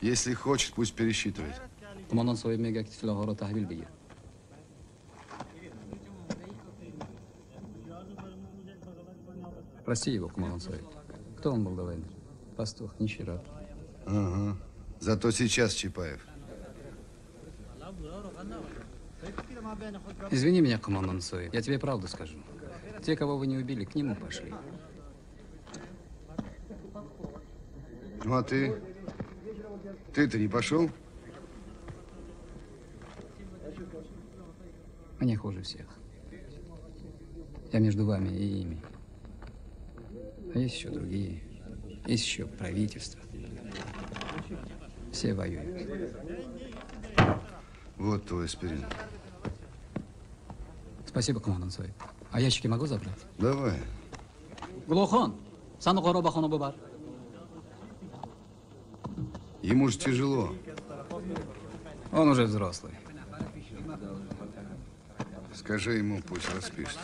Если хочет пусть пересчитывает. Кумандан Соиб мегӯяд ки силоҳҳоро таҳвил бигир Прости его, Кумалансой. Кто он был до войны? Пастух, нищий раб. Ага. Зато сейчас Чапаев. Извини меня, командан Сойд. Я тебе правду скажу. Те, кого вы не убили, к нему пошли. Ну а ты? Ты-то не пошел? Мне хуже всех. Я между вами и ими. А есть еще другие. Есть еще правительство. Все воюют. Вот твой аспирин. Спасибо, командан Сойд. А ящики могу забрать? Давай. Глухон, сану бахону бабар. Ему же тяжело. Он уже взрослый. Скажи ему, пусть распишется.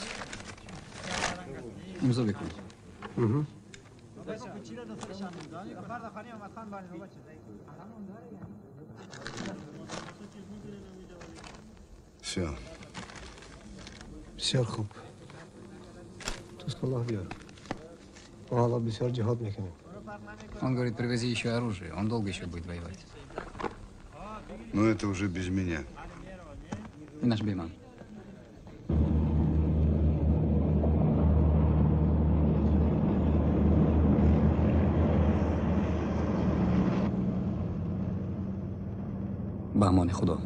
Мзубикун. Угу. Все. بسیار خوب تو الله بیار ما حالا بسیار جهاد میکنیم Он говорит, привези еще оружие. Он долго еще будет воевать. Но это уже без меня. И наш Бейман. به امان خدا.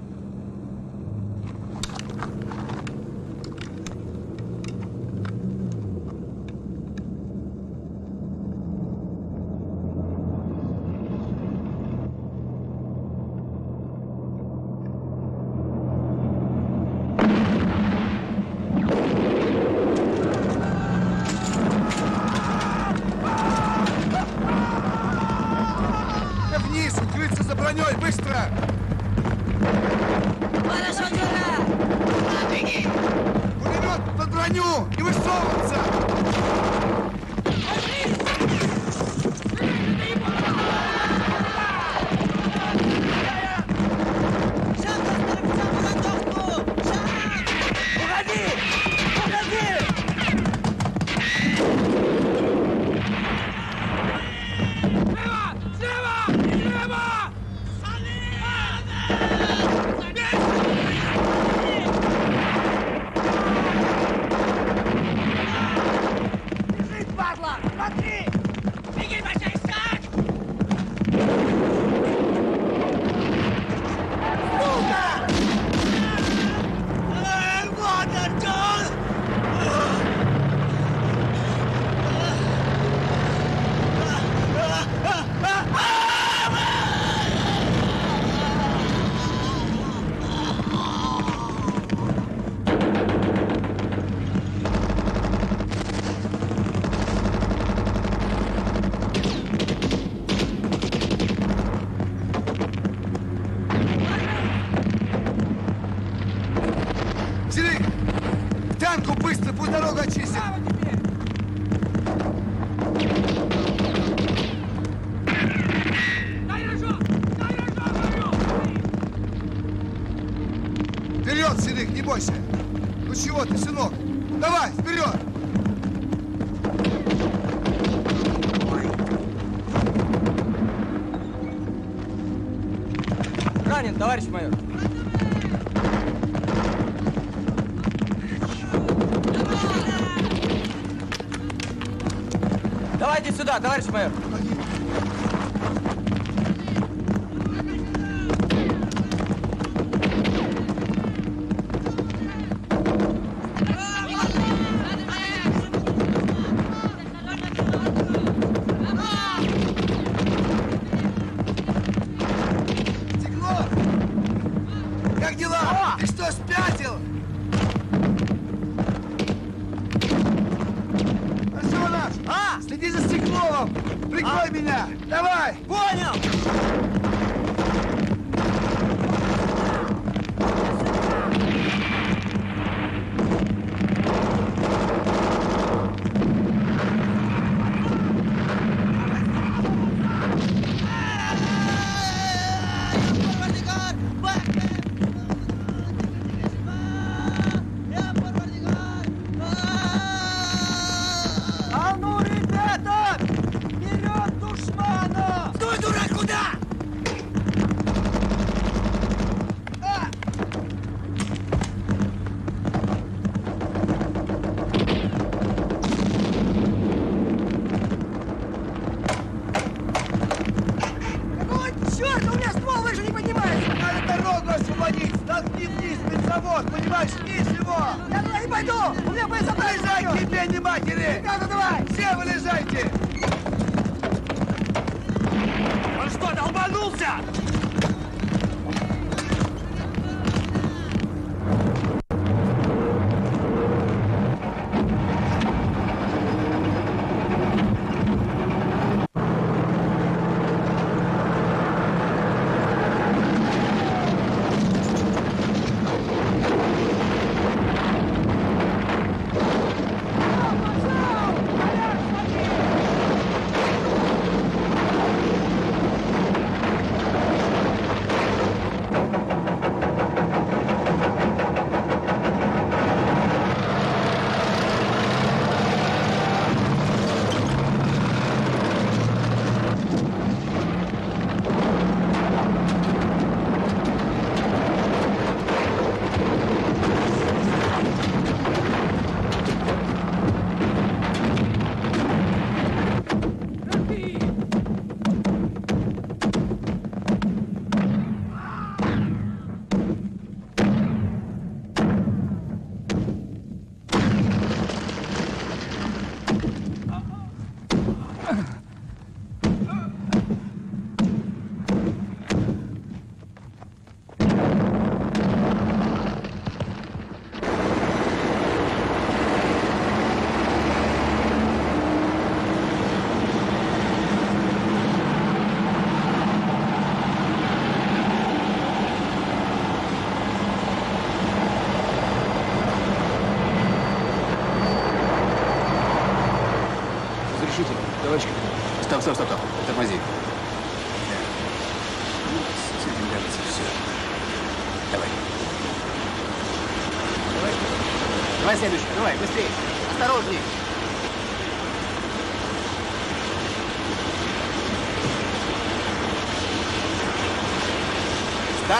Сюда, товарищ майор. Как дела? Ты что, спятил? Прикрой меня! Давай! Понял!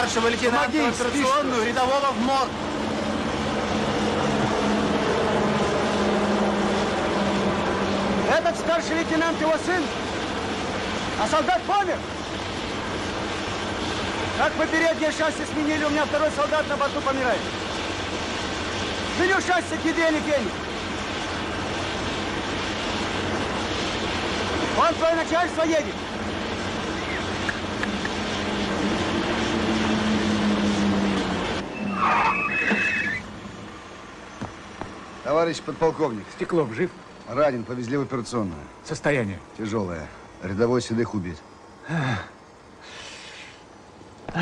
Старшего лейтенанта в операционную, рядового в морг. Этот старший лейтенант его сын, а солдат помер. Как вы переднее шасси сменили, у меня второй солдат на борту помирает. Сменю шасси к еде, Евгений. Он твое начальство едет. Товарищ подполковник. Стеклов жив? Ранен, повезли в операционную. Состояние? Тяжелое. Рядовой Седых убит.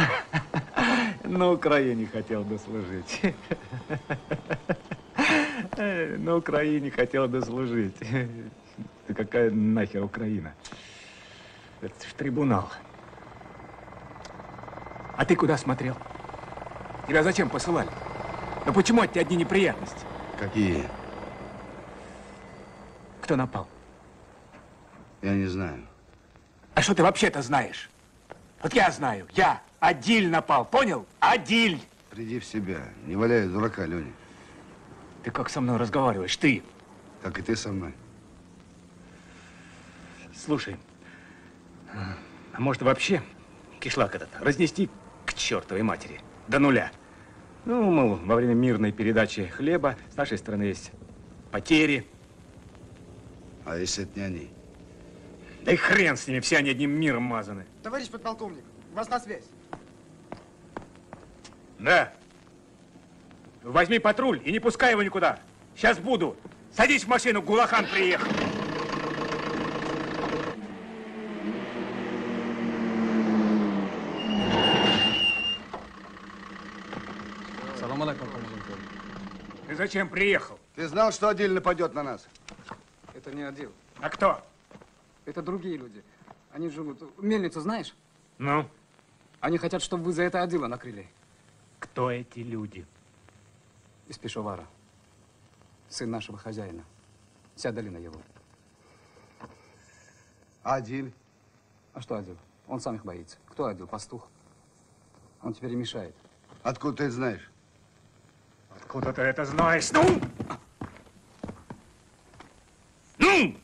На Украине хотел бы служить. Э, На Украине хотел дослужить. Да какая нахер Украина? Это ж трибунал. А ты куда смотрел? Тебя зачем посылали? Ну почему от тебя одни неприятности? Какие? Кто напал? Я не знаю. А что ты вообще-то знаешь? Вот я знаю, я Адиль напал, понял? Адиль! Приди в себя. Не валяй дурака, Леня. Ты как со мной разговариваешь? Ты? Как и ты со мной. Слушай, а может вообще кишлак этот разнести к чертовой матери до нуля? Ну, мол, во время мирной передачи хлеба с нашей стороны есть потери. А если это не они? Да и хрен с ними, все они одним миром мазаны. Товарищ подполковник, вас на связь. Да. Возьми патруль и не пускай его никуда. Сейчас буду. Садись в машину, Гулахан приехал. Салам алейкум, командир. Ты зачем приехал? Ты знал, что Адиль нападет на нас? Это не отдел. А кто? Это другие люди. Они живут... Мельницу знаешь? Ну? Они хотят, чтобы вы за это отдела накрыли. Кто эти люди? Из Пешовара. Сын нашего хозяина. Вся долина его. Адиль? А что Адил? Он сам их боится. Кто Адил? Пастух. Он теперь и мешает. Откуда ты это знаешь? Откуда ты это знаешь? Ну! Ну!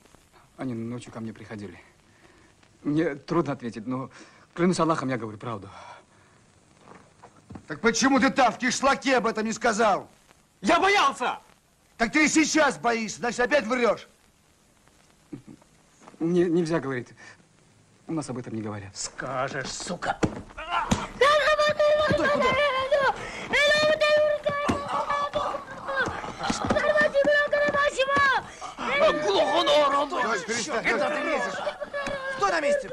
Они ночью ко мне приходили. Мне трудно ответить, но клянусь Аллахом, я говорю правду. Так почему ты там, в кишлаке, об этом не сказал? Я боялся! Так ты и сейчас боишься, значит, опять врешь. Мне нельзя говорить. У нас об этом не говорят. Скажешь, сука. Куда, куда? Товарищ, перестань. Куда ты лезешь? Кто на месте?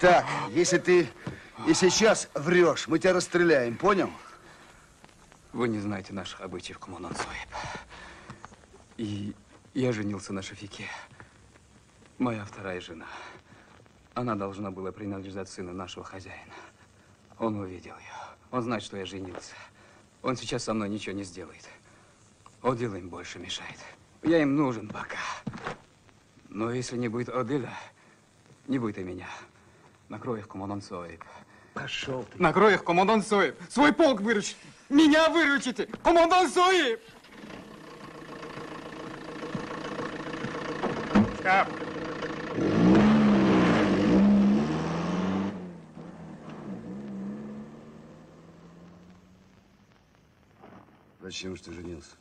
Так, если ты и сейчас врешь, мы тебя расстреляем, понял? Вы не знаете наших обычаев, Куманан Соеб. И я женился на Шафике. Моя вторая жена. Она должна была принадлежать сыну нашего хозяина. Он увидел ее. Он знает, что я женился. Он сейчас со мной ничего не сделает. Одила им больше мешает. Я им нужен пока. Но если не будет Одила, не будет и меня. Накрой их, Куманан Соеб. Пошел ты. Накрой их, командан Соев. Свой полк выручите. Меня выручите. Командан Соев. Стоп. Зачем же ты женился?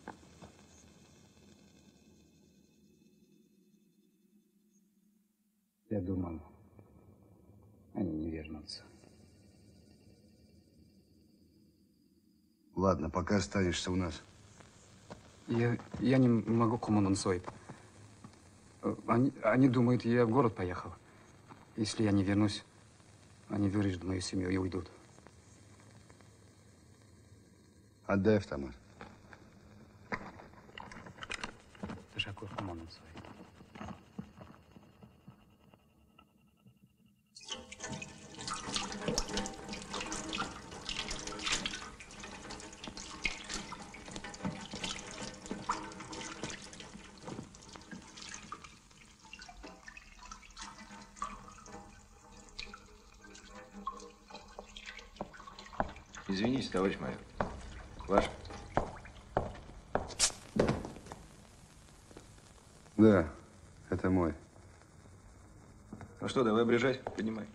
Я думал, они не вернутся. Ладно, пока останешься у нас. Я, я не могу, Куманан Соев. Э, Они, они думают, я в город поехал. Если я не вернусь, они вырежут мою семью и уйдут. Отдай автомат. Ташакур, Куманан Соев. Извините, товарищ майор. Ваш? Да, это мой. Ну что, давай обрежать, поднимай.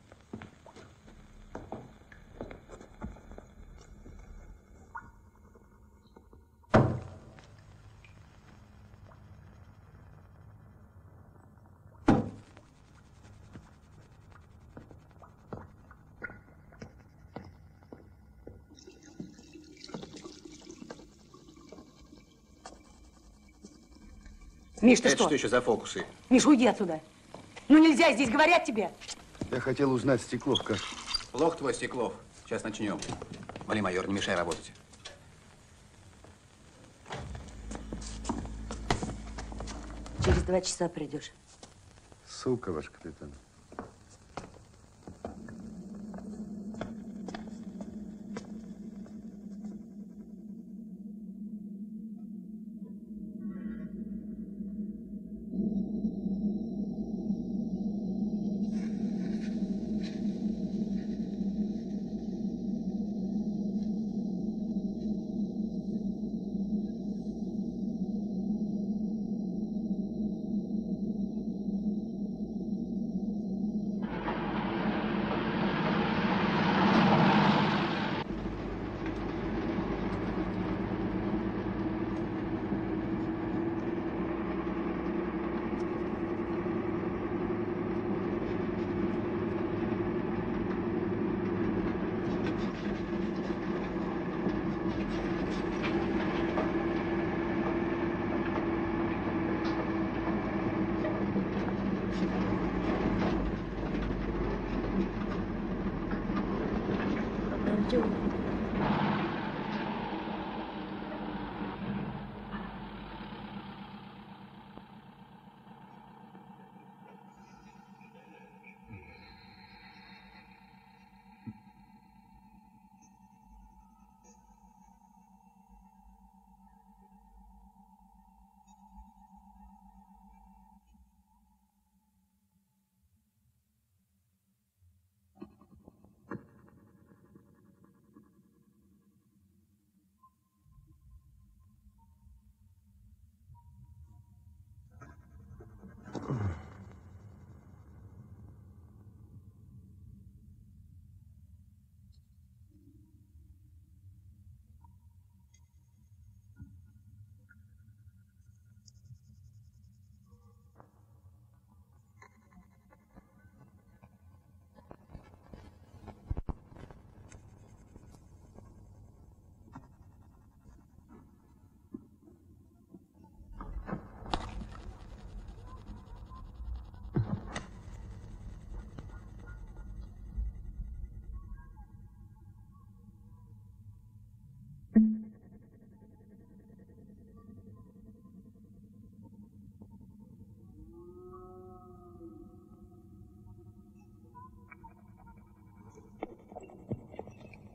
Миш, ты Это что? что еще за фокусы? Миш, уйди отсюда. Ну нельзя, здесь говорят тебе. Я хотел узнать стекло в кассе. Плох твой, Стеклов. Сейчас начнем. Вали, майор, не мешай работать. Через два часа придешь. Сука, ваш капитан.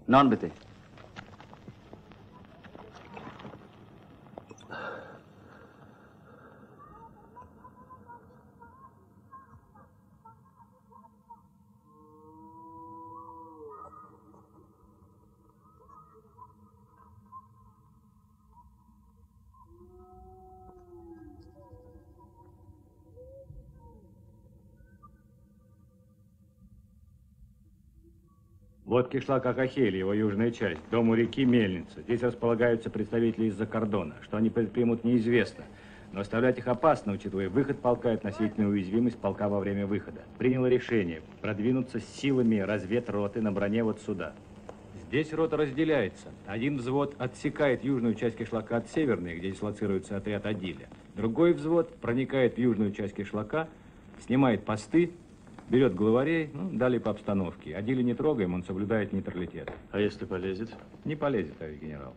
नॉन बेटे Вот кишлак Акахель, его южная часть, дом у реки Мельница. Здесь располагаются представители из-за кордона. Что они предпримут, неизвестно. Но оставлять их опасно, учитывая выход полка и относительную уязвимость полка во время выхода. Приняло решение продвинуться с силами разведроты на броне вот сюда. Здесь рота разделяется. Один взвод отсекает южную часть кишлака от северной, где дислоцируется отряд Адиля. Другой взвод проникает в южную часть кишлака, снимает посты, берет главарей, ну, далее по обстановке. Адиля не трогаем, он соблюдает нейтралитет. А если полезет? Не полезет, товарищ генерал.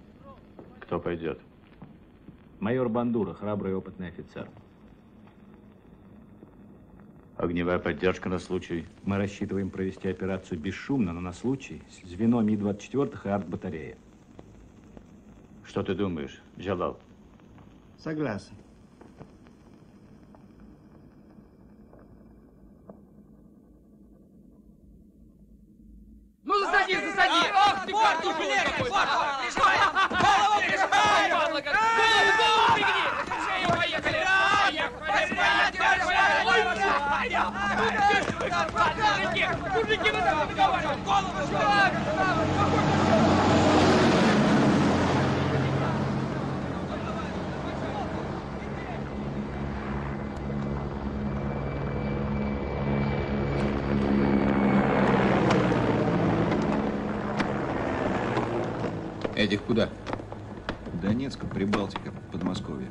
Кто пойдет? Майор Бандура, храбрый опытный офицер. Огневая поддержка на случай. Мы рассчитываем провести операцию бесшумно, но на случай звено Ми-24 и арт-батарея. Что ты думаешь, Джалал? Согласен. Ну, засади, засади! Ох ты, картуш, какой! Голову прижимай! Голову бегни! Шею поехали! Мужики, вы так разговаривать! Голову сюда! Этих куда? Донецк, Прибалтика, Подмосковье.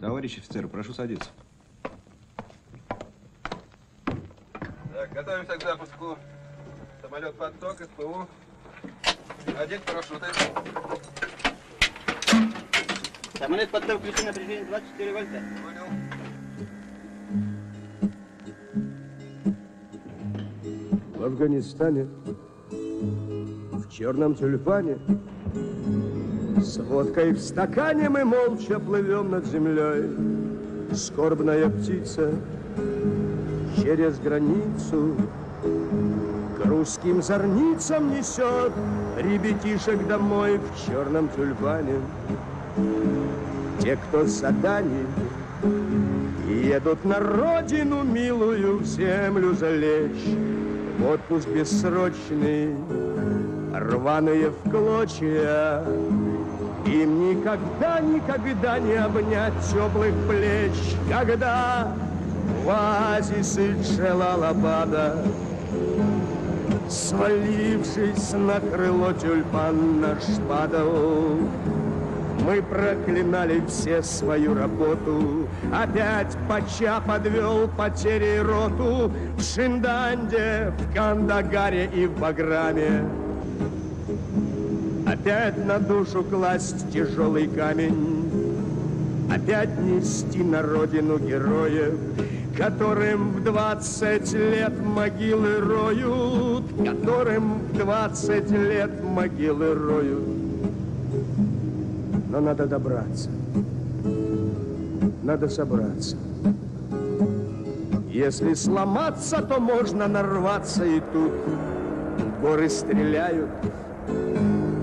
Товарищ офицер, прошу садиться. Так, готовимся к запуску. Самолет подток, СПУ. Одет парашюты. Самолет подток, включен напряжение 24 вольта. В Афганистане, в черном тюльпане, С водкой в стакане мы молча плывем над землей. Скорбная птица через границу К русским зорницам несет Ребятишек домой в черном тюльпане. Те, кто заданий Едут на родину милую в землю залечь отпуск бессрочный Рваные в клочья. Им никогда, никогда не обнять теплых плеч Когда в оазисы Джелалабада Свалившись на крыло тюльпан наш падал мы проклинали все свою работу. Опять Пача подвел потери роту в Шинданде, в Кандагаре и в Баграме. Опять на душу класть тяжелый камень, Опять нести на родину героев, Которым в двадцать лет могилы роют, Которым в двадцать лет могилы роют но надо добраться. Надо собраться. Если сломаться, то можно нарваться и тут. Горы стреляют,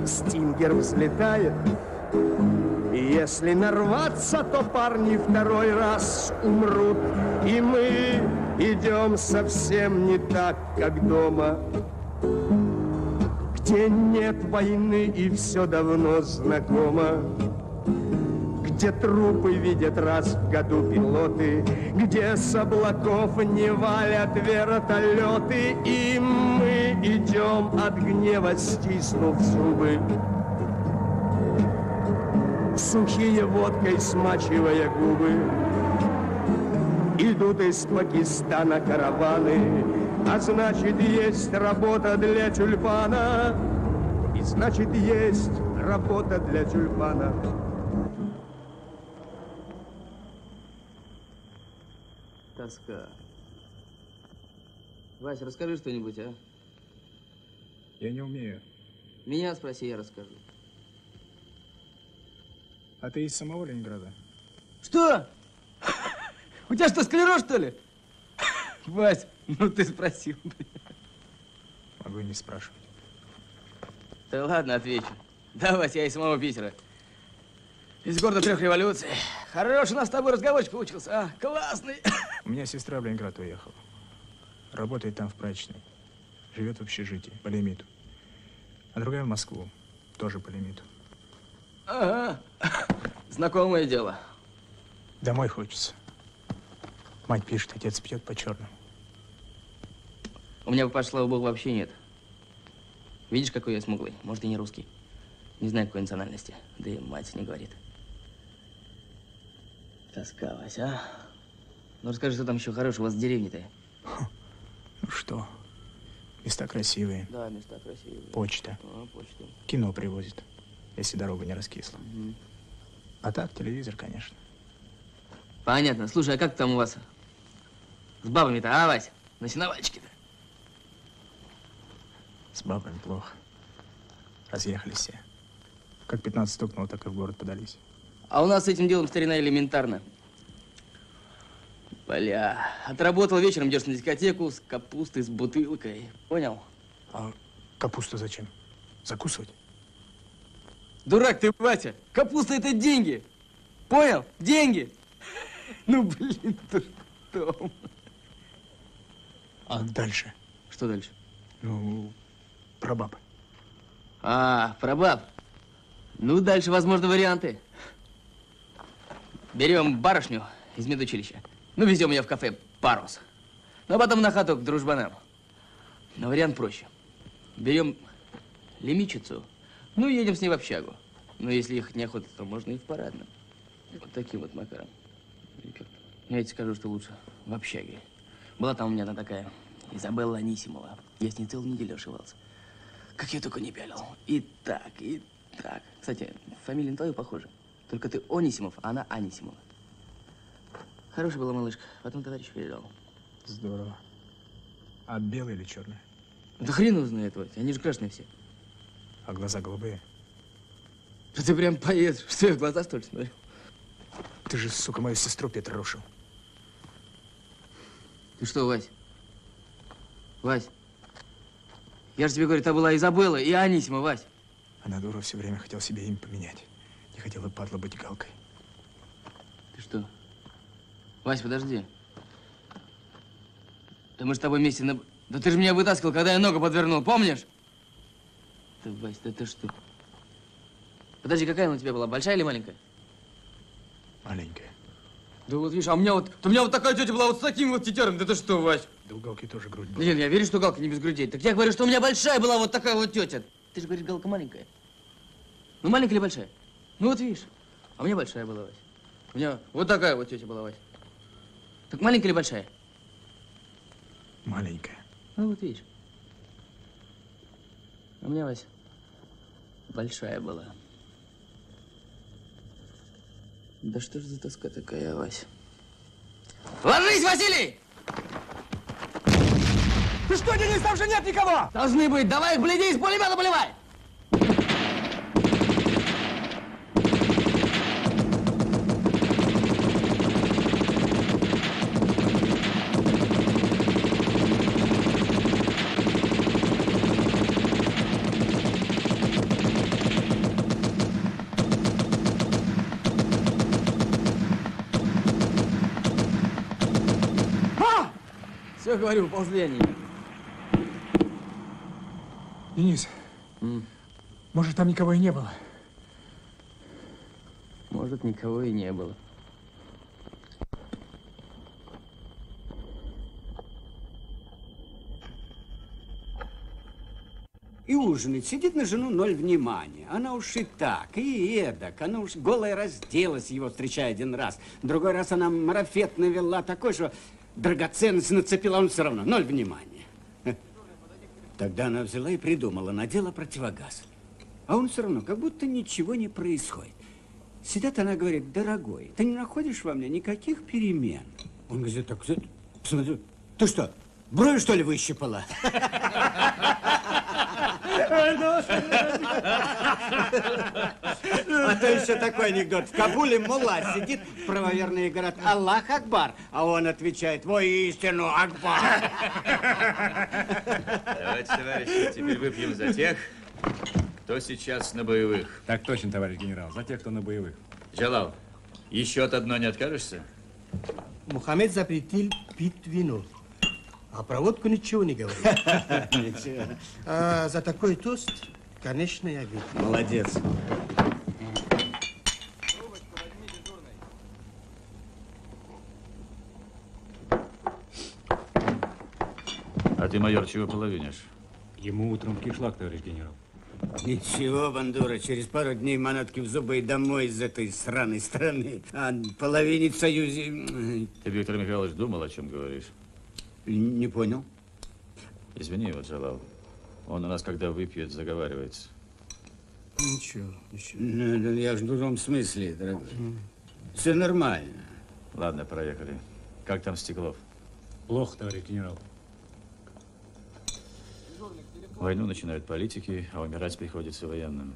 стингер взлетает. И если нарваться, то парни второй раз умрут. И мы идем совсем не так, как дома где нет войны и все давно знакомо, где трупы видят раз в году пилоты, где с облаков не валят вертолеты, и мы идем от гнева, стиснув зубы. Сухие водкой смачивая губы, Идут из Пакистана караваны, а значит, есть работа для тюльпана. И значит, есть работа для тюльпана. Тоска. Вася, расскажи что-нибудь, а? Я не умею. Меня спроси, я расскажу. А ты из самого Ленинграда? Что? У тебя что, склероз, что ли? Вась, ну ты спросил. Могу и не спрашивать. Да ладно, отвечу. Да, Вась, я из самого Питера. Из города трех революций. Хороший у нас с тобой разговорчик получился, а? Классный. У меня сестра в Ленинград уехала. Работает там в прачечной. Живет в общежитии, по лимиту. А другая в Москву, тоже по лимиту. Ага. Знакомое дело. Домой хочется. Мать пишет, отец пьет по черному. У меня, пошла бог, вообще нет. Видишь, какой я смуглый? Может, и не русский. Не знаю, какой национальности. Да и мать не говорит. Тоска, Вася, а? Ну, расскажи, что там еще хорошего у вас в деревне-то? Ну что? Места красивые. Да, места красивые. Почта. А, почта. Кино привозит, если дорога не раскисла. Мгм. А так, телевизор, конечно. Понятно. Слушай, а как там у вас с бабами-то, а, Вась? На сеновальчике-то? С бабами плохо. Разъехались все. Как 15 стукнуло, так и в город подались. А у нас с этим делом старина элементарно. Бля, отработал вечером, идешь на дискотеку с капустой, с бутылкой. Понял? А капусту зачем? Закусывать? Дурак ты, Вася! Капуста это деньги! Понял? Деньги! Ну, блин, ты что? А дальше? Что дальше? Ну, про баб. А, про баб. Ну, дальше, возможно, варианты. Берем барышню из медучилища. Ну, везем ее в кафе «Парус». Ну, а потом на хату к дружбанам. Но вариант проще. Берем лимичицу, ну, едем с ней в общагу. Но если ехать неохота, то можно и в парадном. Вот таким вот макаром. Я тебе скажу, что лучше в общаге. Была там у меня одна такая Изабелла Анисимова. Я с ней целую неделю ошивался. Как я только не пялил. И так, и так. Кстати, фамилия на твою похожа. Только ты Онисимов, а она Анисимова. Хорошая была малышка. Потом товарищ передал. Здорово. А белый или черный? Да хрен его знает, Вась. Они же красные все. А глаза голубые? Да ты прям поэт. Что я в глаза, что ли, смотрю? Ты же, сука, мою сестру петрушил. Ты что, Вась? Вась. Я же тебе говорю, это была Изабелла и Анисима, Вась. Она дура все время хотела себе имя поменять. Не хотела, падла, быть галкой. Ты что? Вась, подожди. Да мы с тобой вместе на... Да ты же меня вытаскивал, когда я ногу подвернул, помнишь? Да, Вась, да ты что? Подожди, какая она у тебя была, большая или маленькая? Маленькая. Да вот видишь, а у меня вот, у меня вот такая тетя была вот с таким вот тетером. Да ты что, Вась? Да у Галки тоже грудь была. Нет, я верю, что Галка не без грудей. Так я говорю, что у меня большая была вот такая вот тетя. Ты же говоришь, Галка маленькая. Ну, маленькая или большая? Ну, вот видишь. А у меня большая была, Вась. У меня вот такая вот тетя была, Вась. Так маленькая или большая? Маленькая. Ну, вот видишь. А у меня, Вась, большая была. Да что ж за тоска такая, Вась? Ложись, Василий! Ты что, Денис, там же нет никого! Должны быть. Давай их, гляди, из пулемета поливай! А! Все, говорю, ползли они. Денис, может, там никого и не было? Может, никого и не было. И ужинает, сидит на жену ноль внимания. Она уж и так, и эдак. Она уж голая разделась, его встречая один раз. Другой раз она марафет навела такой, что драгоценность нацепила, он все равно ноль внимания. Тогда она взяла и придумала, надела противогаз. А он все равно, как будто ничего не происходит. Сидят, она говорит, дорогой, ты не находишь во мне никаких перемен? Он говорит, так, посмотри, ты что, брови, что ли, выщипала? А то еще такой анекдот. В Кабуле мула сидит, правоверные говорят, Аллах Акбар. А он отвечает, воистину Акбар. Давайте, товарищи, теперь выпьем за тех, кто сейчас на боевых. Так точно, товарищ генерал, за тех, кто на боевых. Джалал, еще от одной не откажешься? Мухаммед запретил пить вино. А про водку ничего не говорит. Ничего. А за такой тост, конечно, я выпью. Молодец. А ты, майор, чего половинишь? Ему утром кишлак, товарищ генерал. Ничего, бандура, через пару дней манатки в зубы и домой из этой сраной страны. А половинить в Союзе... Ты, Виктор Михайлович, думал, о чем говоришь? Не понял. Извини его, Джалал. Он у нас, когда выпьет, заговаривается. Ничего, ничего. Ну, я же в другом смысле, дорогой. Все нормально. Ладно, проехали. Как там Стеклов? Плохо, товарищ генерал. Войну начинают политики, а умирать приходится военным.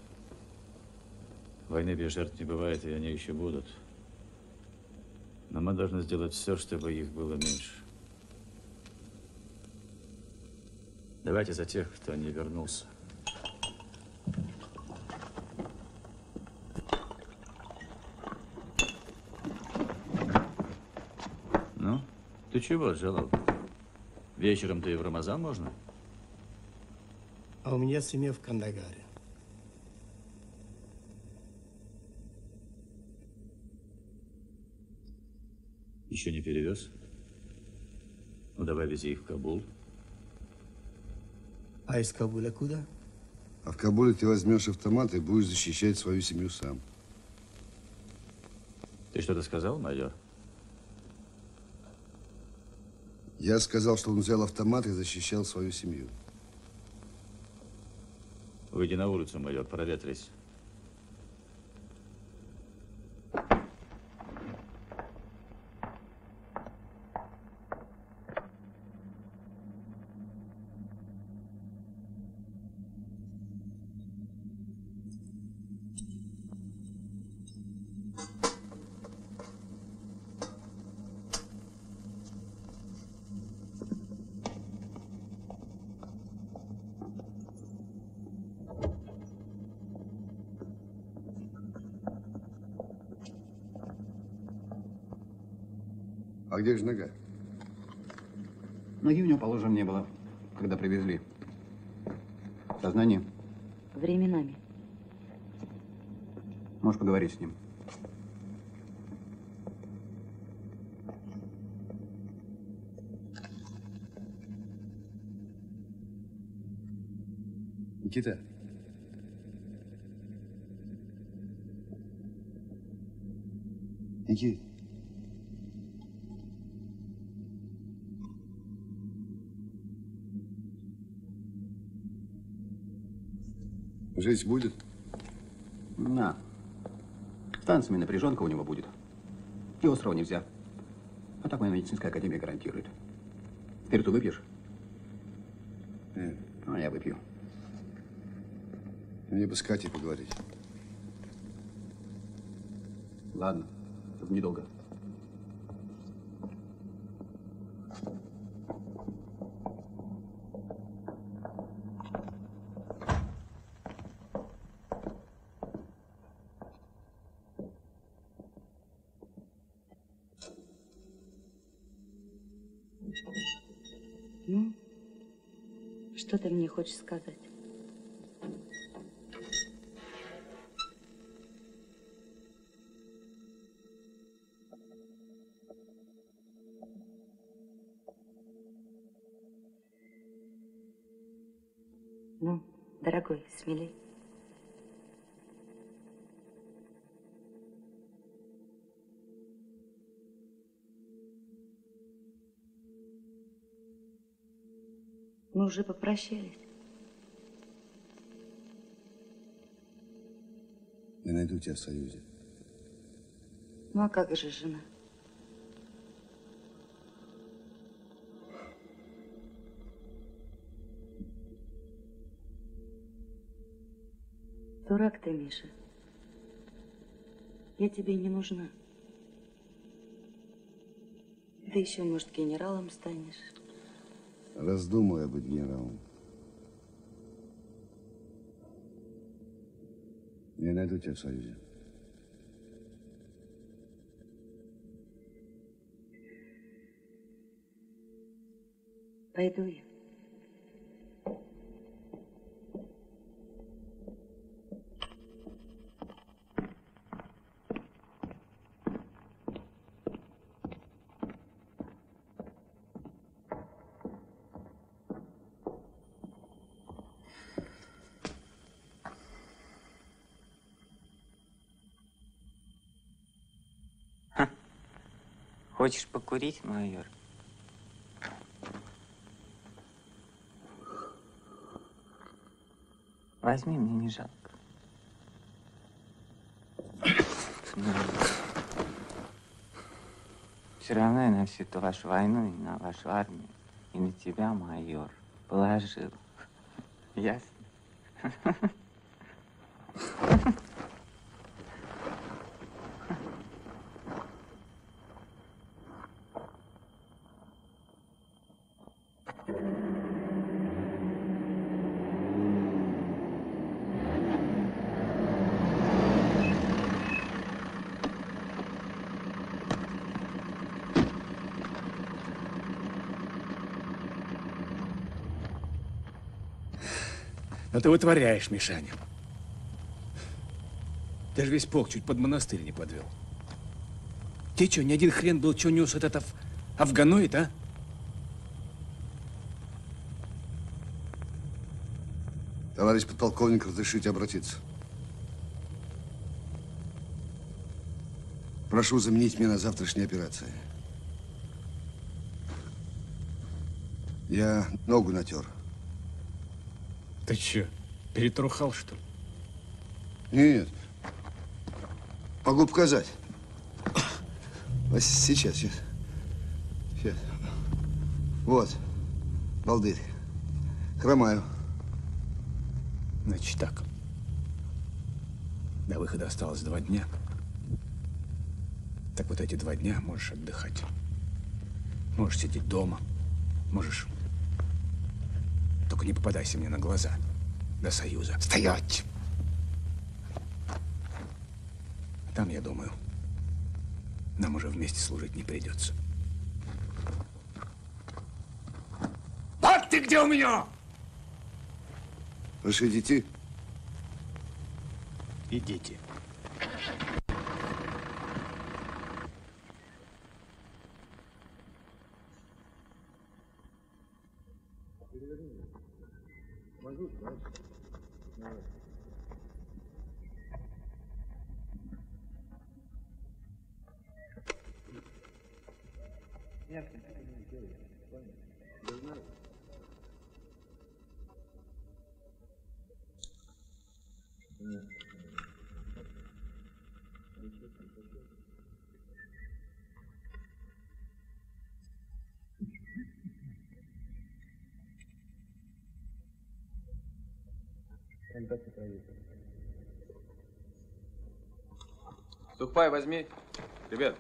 Войны без жертв не бывает, и они еще будут. Но мы должны сделать все, чтобы их было меньше. Давайте за тех, кто не вернулся. Ну, ты чего, Джалал? Вечером-то и в Рамазан можно? А у меня семья в Кандагаре. Еще не перевез? Ну, давай вези их в Кабул. А из Кабуля куда? А в Кабуле ты возьмешь автомат и будешь защищать свою семью сам. Ты что-то сказал, майор? Я сказал, что он взял автомат и защищал свою семью. Выйди на улицу, майор, проветрись. А где же нога? Ноги у него, положим, не было, когда привезли. В сознании. Временами. Можешь поговорить с ним. Никита. Никит. Жить будет? На. С танцами напряженка у него будет. И острова нельзя. А так моя медицинская академия гарантирует. Спирту выпьешь? Нет. А я выпью. Мне бы с Катей поговорить. Ладно, чтобы недолго. Ну, что ты мне хочешь сказать? Мы уже попрощались. Я найду тебя в Союзе. Ну а как же жена? Дурак ты, Миша. Я тебе не нужна. Ты еще, может, генералом станешь. Раздумывая быть генералом. Я найду тебя в Союзе. Пойду я. Хочешь покурить, майор? Возьми, мне не жалко. Все равно я на всю эту вашу войну и на вашу армию, и на тебя, майор, положил. Ясно? Ну ты вытворяешь, Мишаня. Ты же весь полк чуть под монастырь не подвел. Ты что, ни один хрен был, что нес этот аф... афганоид, а? Товарищ подполковник, разрешите обратиться. Прошу заменить меня на завтрашней операции. Я ногу натер. Ты че, перетрухал, что ли? Нет. Могу показать. Вот Сейчас, сейчас. Сейчас. Вот. Балдырь. Хромаю. Значит так. До выхода осталось два дня. Так вот эти два дня можешь отдыхать. Можешь сидеть дома. Можешь. Только не попадайся мне на глаза. До Союза. Стоять! Там, я думаю, нам уже вместе служить не придется. Вот ты где у меня! Разрешите идти? Идите. Сухпай возьми. Ребят.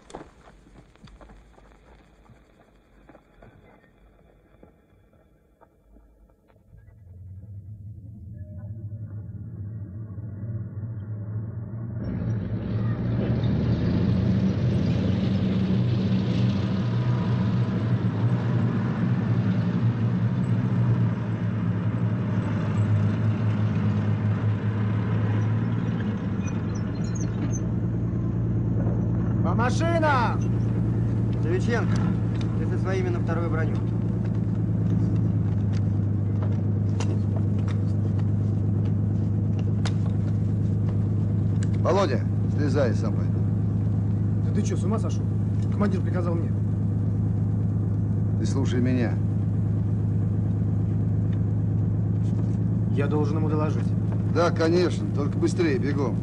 По машинам! Девиченко, ты со своими на вторую броню. Володя, слезай, сам пойду. Да ты что, с ума сошел? Командир приказал мне. Ты слушай меня. Я должен ему доложить. Да, конечно, только быстрее, бегом.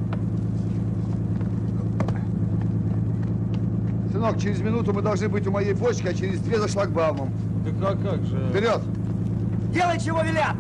Сынок, через минуту мы должны быть у моей бочки, а через две за шлагбаумом. Так а как же? Вперед! Делай, чего велят!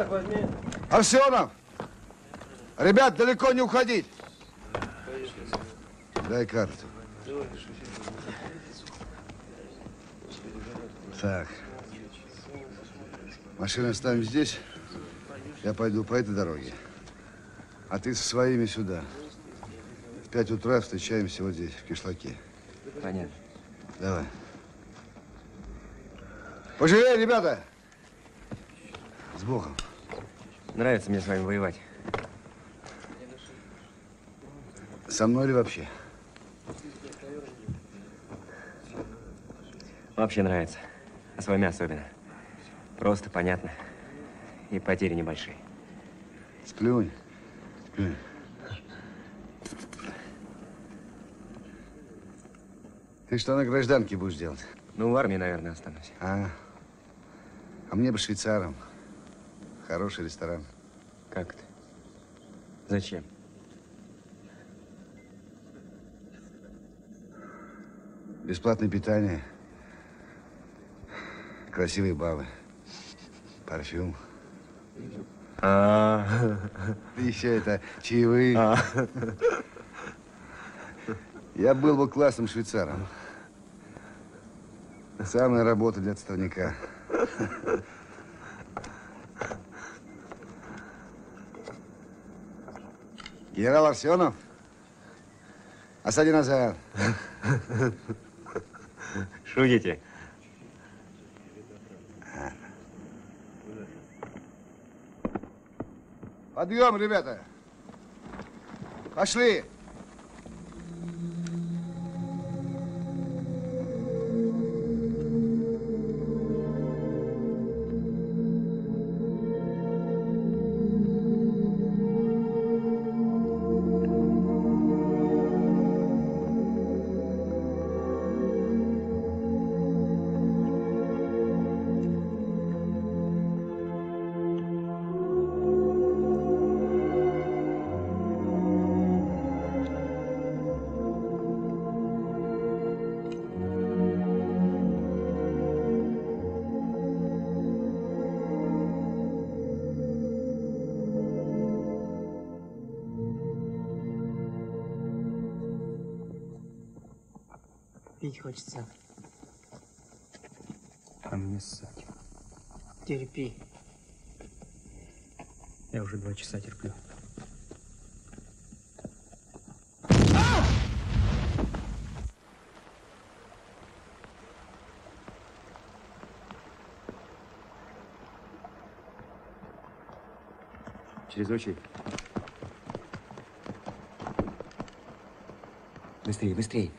Рюкзак возьми. Арсенов! Ребят, далеко не уходить. Дай карту. Так. Машину оставим здесь. Я пойду по этой дороге. А ты со своими сюда. В пять утра встречаемся вот здесь, в кишлаке. Понятно. Давай. Поживее, ребята! С Богом. Нравится мне с вами воевать. Со мной или вообще? Вообще нравится. А с вами особенно. Просто, понятно. И потери небольшие. Сплюнь. Сплюнь. Ты что на гражданке будешь делать? Ну, в армии, наверное, останусь. А, а мне бы швейцаром. Хороший ресторан. Как это? Зачем? Бесплатное питание, красивые бабы, парфюм. А, Еще это чаевые. Я был бы классным швейцаром. Самая работа для отставника. Генерал Арсенов, осади назад. Шутите? Подъем, ребята. Пошли. Хочется. А мне ссать. Терпи. Я уже два часа терплю. Через очередь. Быстрее, быстрее.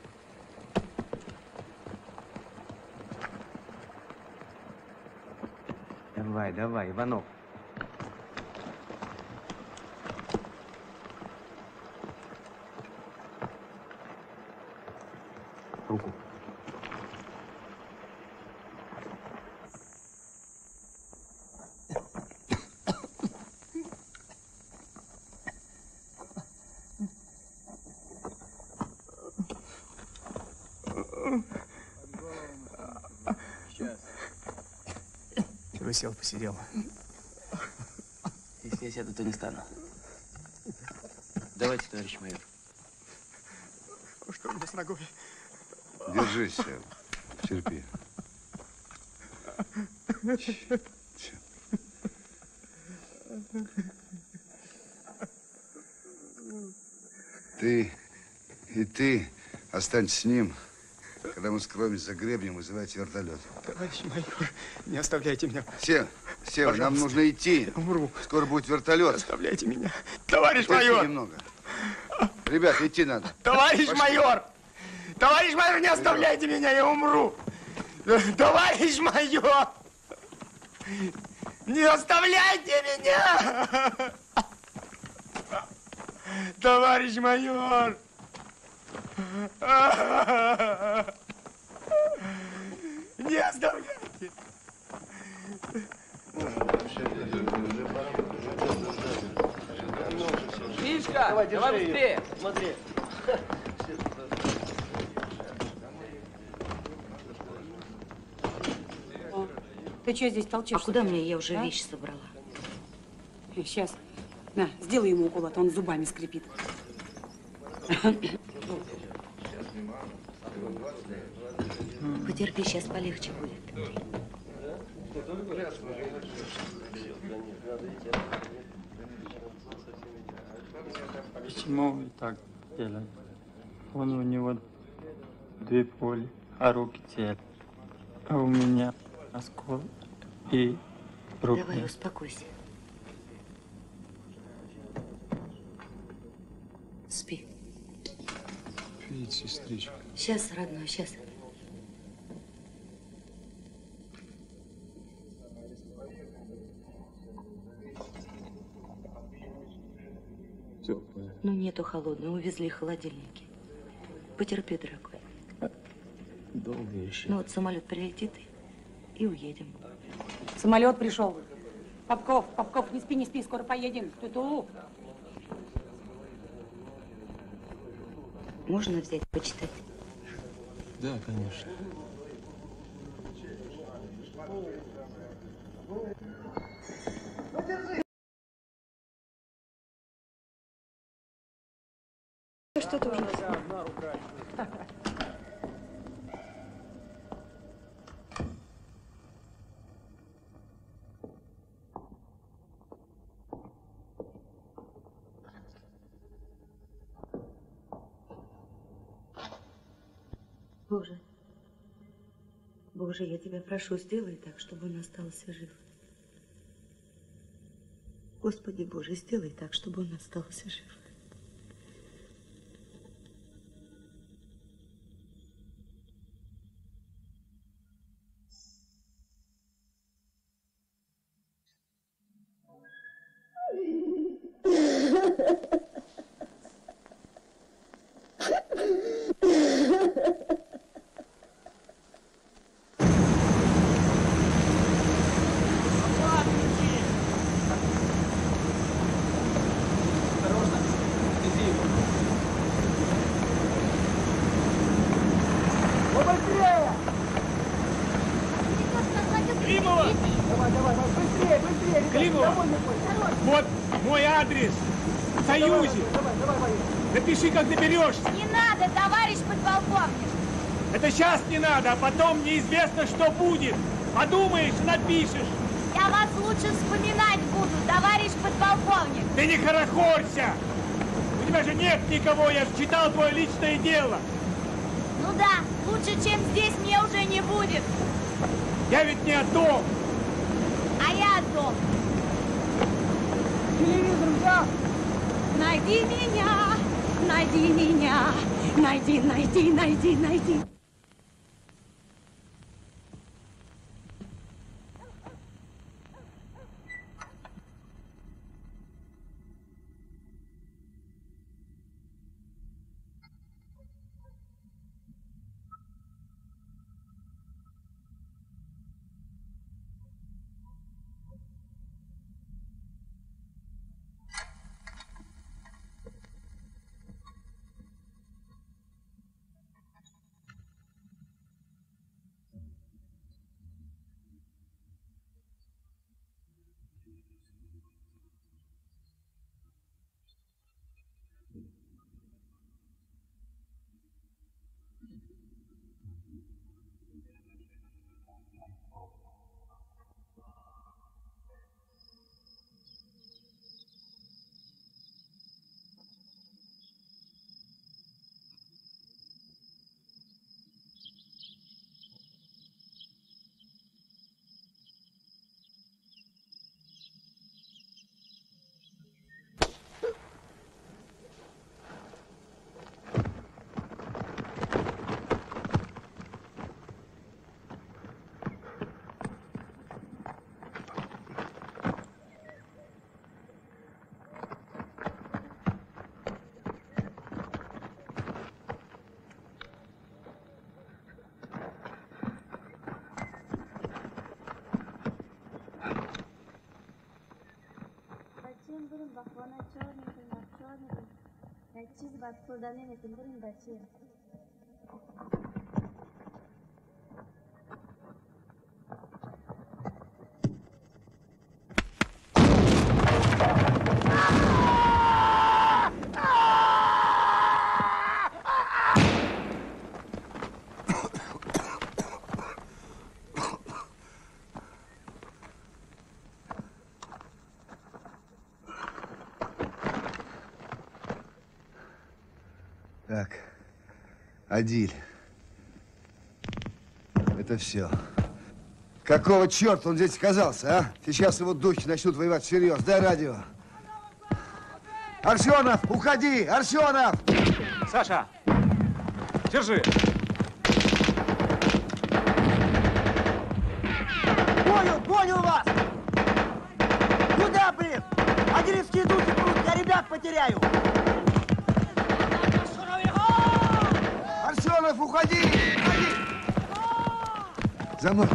Давай, Иванов. Руку. Ты бы сел, посидел. Если я сяду, то не стану. Давайте, товарищ майор. Что у меня с ногой? Держись, Сев. Терпи. Ты и ты останься с ним. Когда мы скроемся за гребнем, вызывайте вертолет. Товарищ майор, не оставляйте меня. Сев, Сев, нам нужно идти. Умру. Скоро будет вертолет. Оставляйте меня. Товарищ Подожди майор! немного. Ребят, идти надо. Товарищ Пошли. майор! Товарищ майор, не оставляйте меня, я умру! Товарищ майор! Не оставляйте меня! Товарищ майор! Не оставляйте! Мишка, давай, быстрее! Смотри. Ты что здесь толчешь? А куда мне? Я уже вещи собрала. Сейчас. На, сделай ему укол, а то он зубами скрипит. Потерпи, сейчас полегче будет. Почему так делаете? Он у него две пули, а руки целы. А у меня оскол и рук Давай, нет. успокойся. Спи. Пить, сестричка. Сейчас, родной, сейчас. Теплая. Ну, нету холодной, увезли холодильники. Потерпи, дорогой. Долго еще. Ну вот самолет прилетит и, уедем. Самолет пришел. Попков, Попков, не спи, не спи, скоро поедем. Ту-ту. Можно взять, почитать? Да, конечно. Что-то уже. Боже, Боже, я тебя прошу, сделай так, чтобы он остался жив. Господи Боже, сделай так, чтобы он остался жив. Побыстрее! Климова! Давай, давай, давай, быстрее, быстрее! ребят, Климова! домой не ходь. Вот мой адрес. В Союзе. Давай, давай, давай. Напиши, как доберешься. Не надо, товарищ подполковник. Это сейчас не надо, а потом неизвестно, что будет. Подумаешь напишешь. Я вас лучше вспоминать буду, товарищ подполковник. Ты не хорохорься. У тебя же нет никого, я же читал твое личное дело. Ну да, лучше, чем здесь, мне уже не будет. Я ведь не о том. А я о том. Телевизор взял? Найди меня, найди меня, найди, найди, найди, найди. अच्छे से बात को डालेंगे तुमको नहीं बच्चे Адиль. Это все. Какого черта он здесь оказался, а? Сейчас его духи начнут воевать всерьез. Дай радио. Арсенов, уходи! Арсенов! Саша, держи. Понял, понял вас! Куда, блин? Агиревские духи прут, я ребят потеряю! Арсенов, уходи! Уходи! За мной!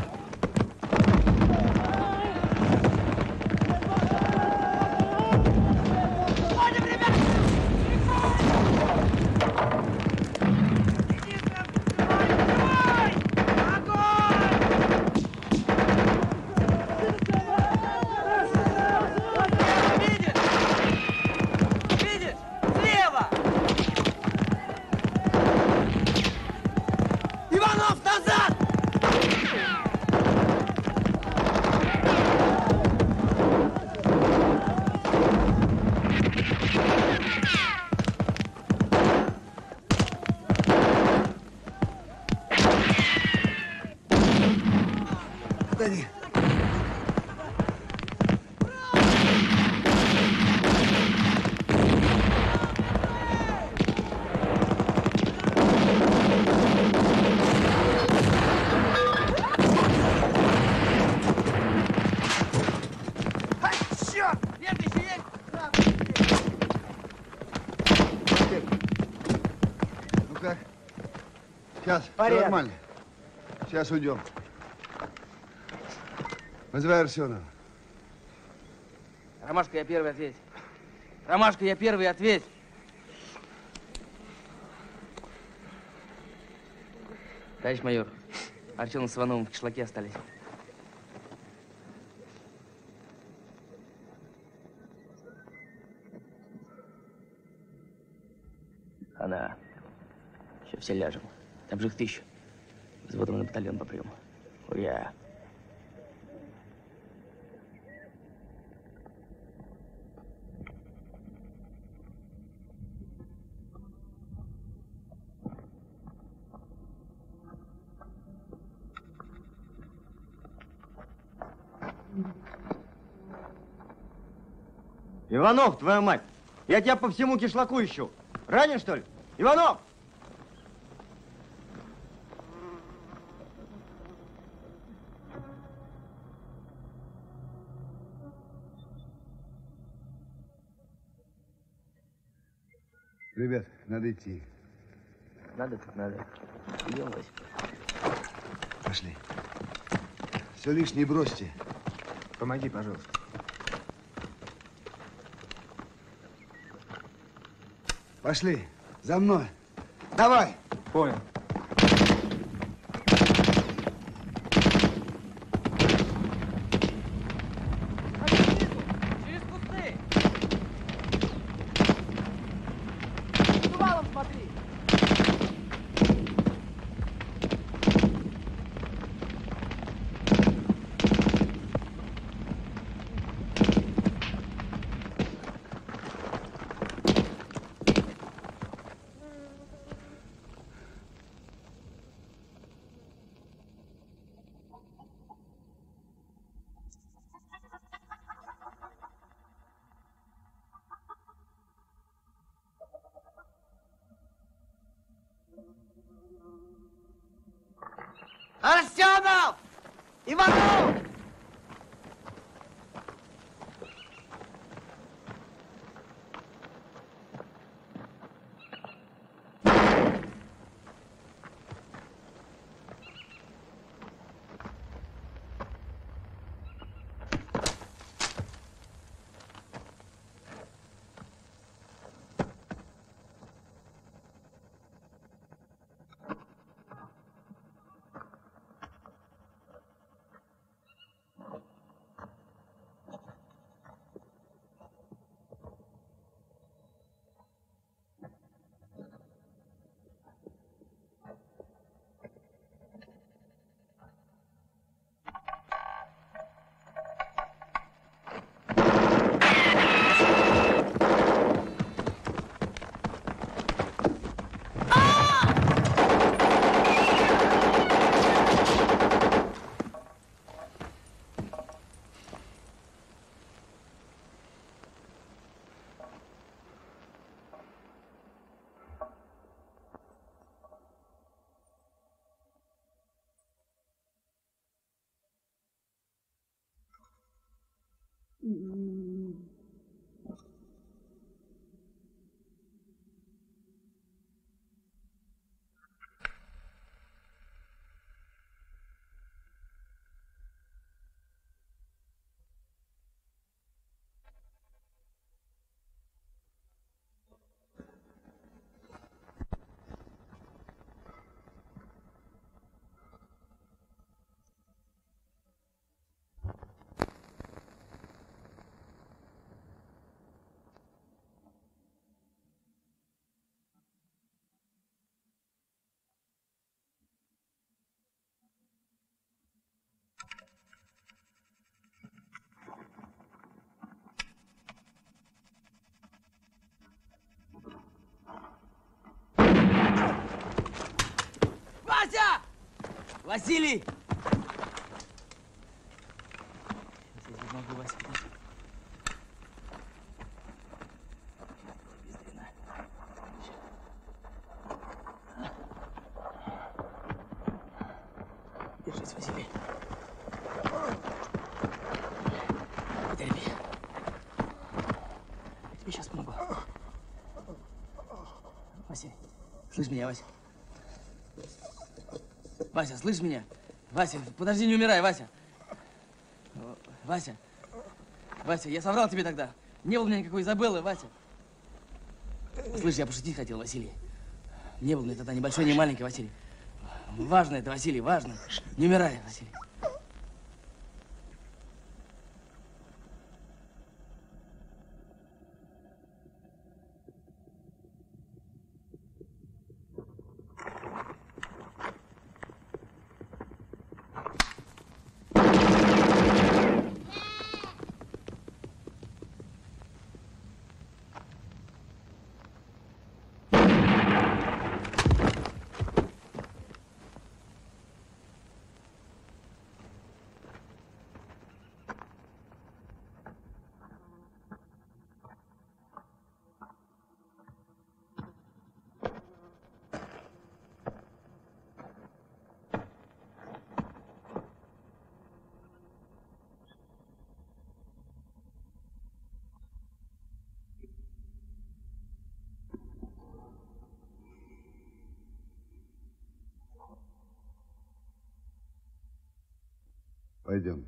Сейчас уйдем. Вызывай Арсенова. Ромашка, я первый ответь. Ромашка, я первый ответь. Товарищ майор, Артем с Ивановым в кишлаке остались. Она. Еще все ляжем. Там же их тысяча. Взводом на батальон по приему. Уя. Иванов, твою мать! Я тебя по всему кишлаку ищу. Ранен, что ли? Иванов! Идти. Надо так надо. Идем, Вася. Пошли. Все лишнее бросьте. Помоги, пожалуйста. Пошли. За мной. Давай. Понял. Василий! Сейчас я тебе могу, Василий. Держись, Василий. Потерпи. Я тебе сейчас помогу. Василий, слышь меня, Вася? Вася, слышь меня? Вася, подожди, не умирай, Вася. Вася, Вася, я соврал тебе тогда. Не было у меня никакой Изабеллы, Вася. Слышь, я пошутить хотел, Василий. Не было меня тогда ни большой, ни маленький, Василий. Важно это, Василий, важно. Не умирай, Василий. Пойдем.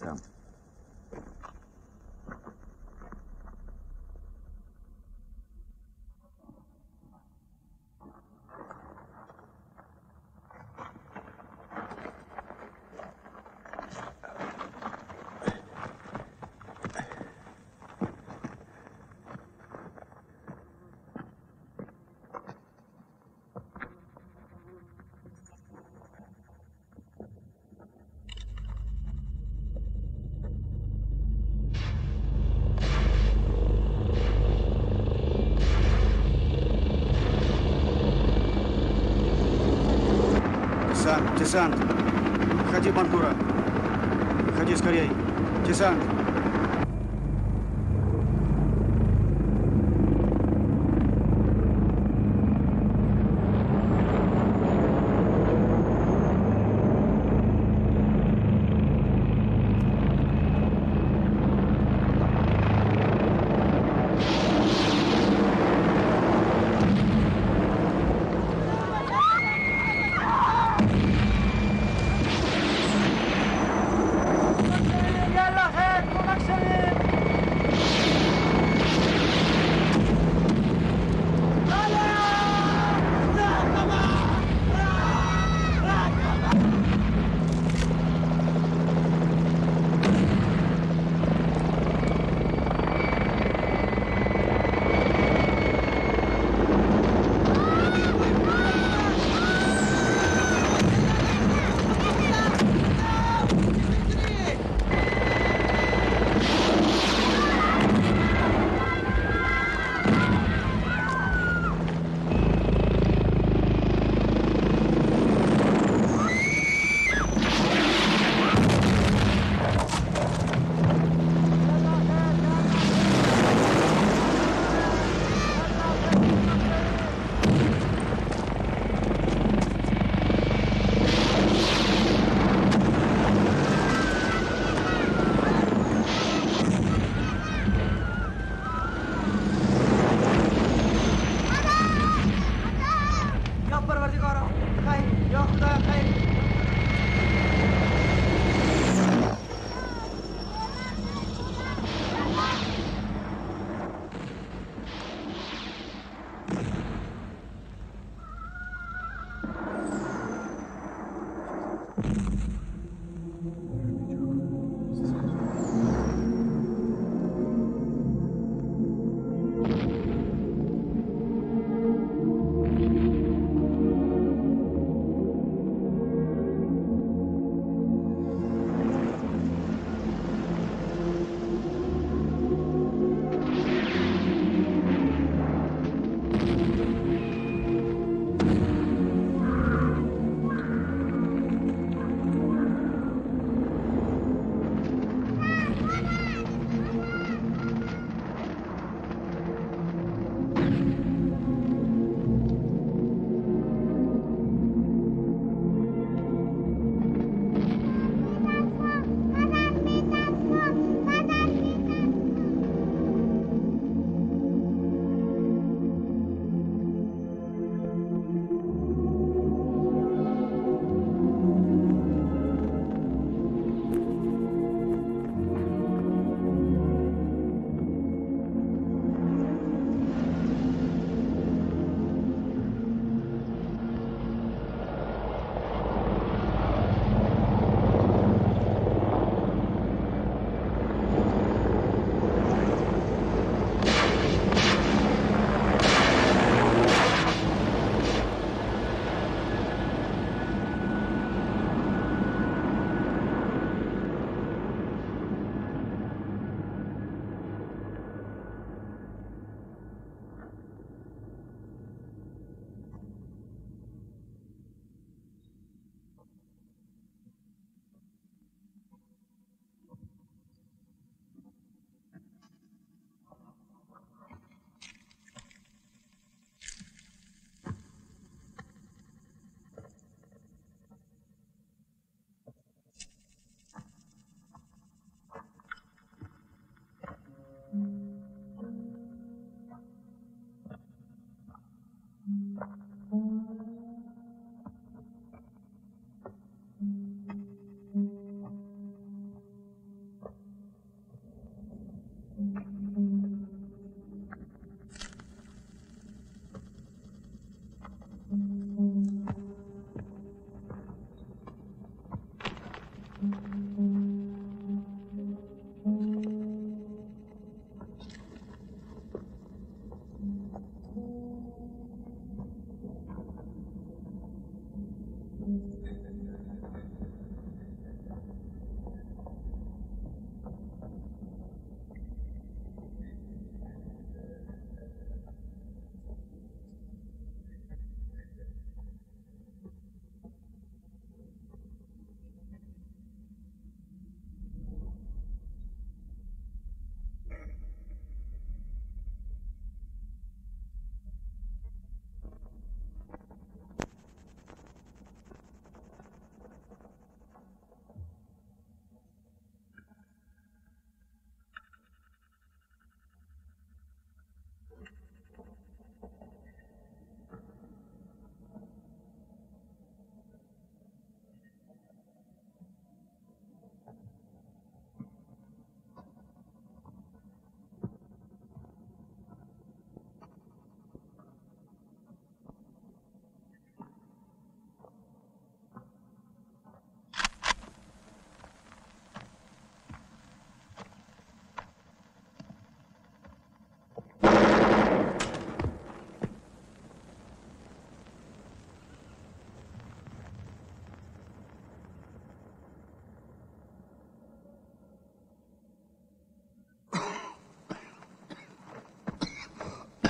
Я сам. Десант. Выходи, Бандура. Выходи скорей. Десант.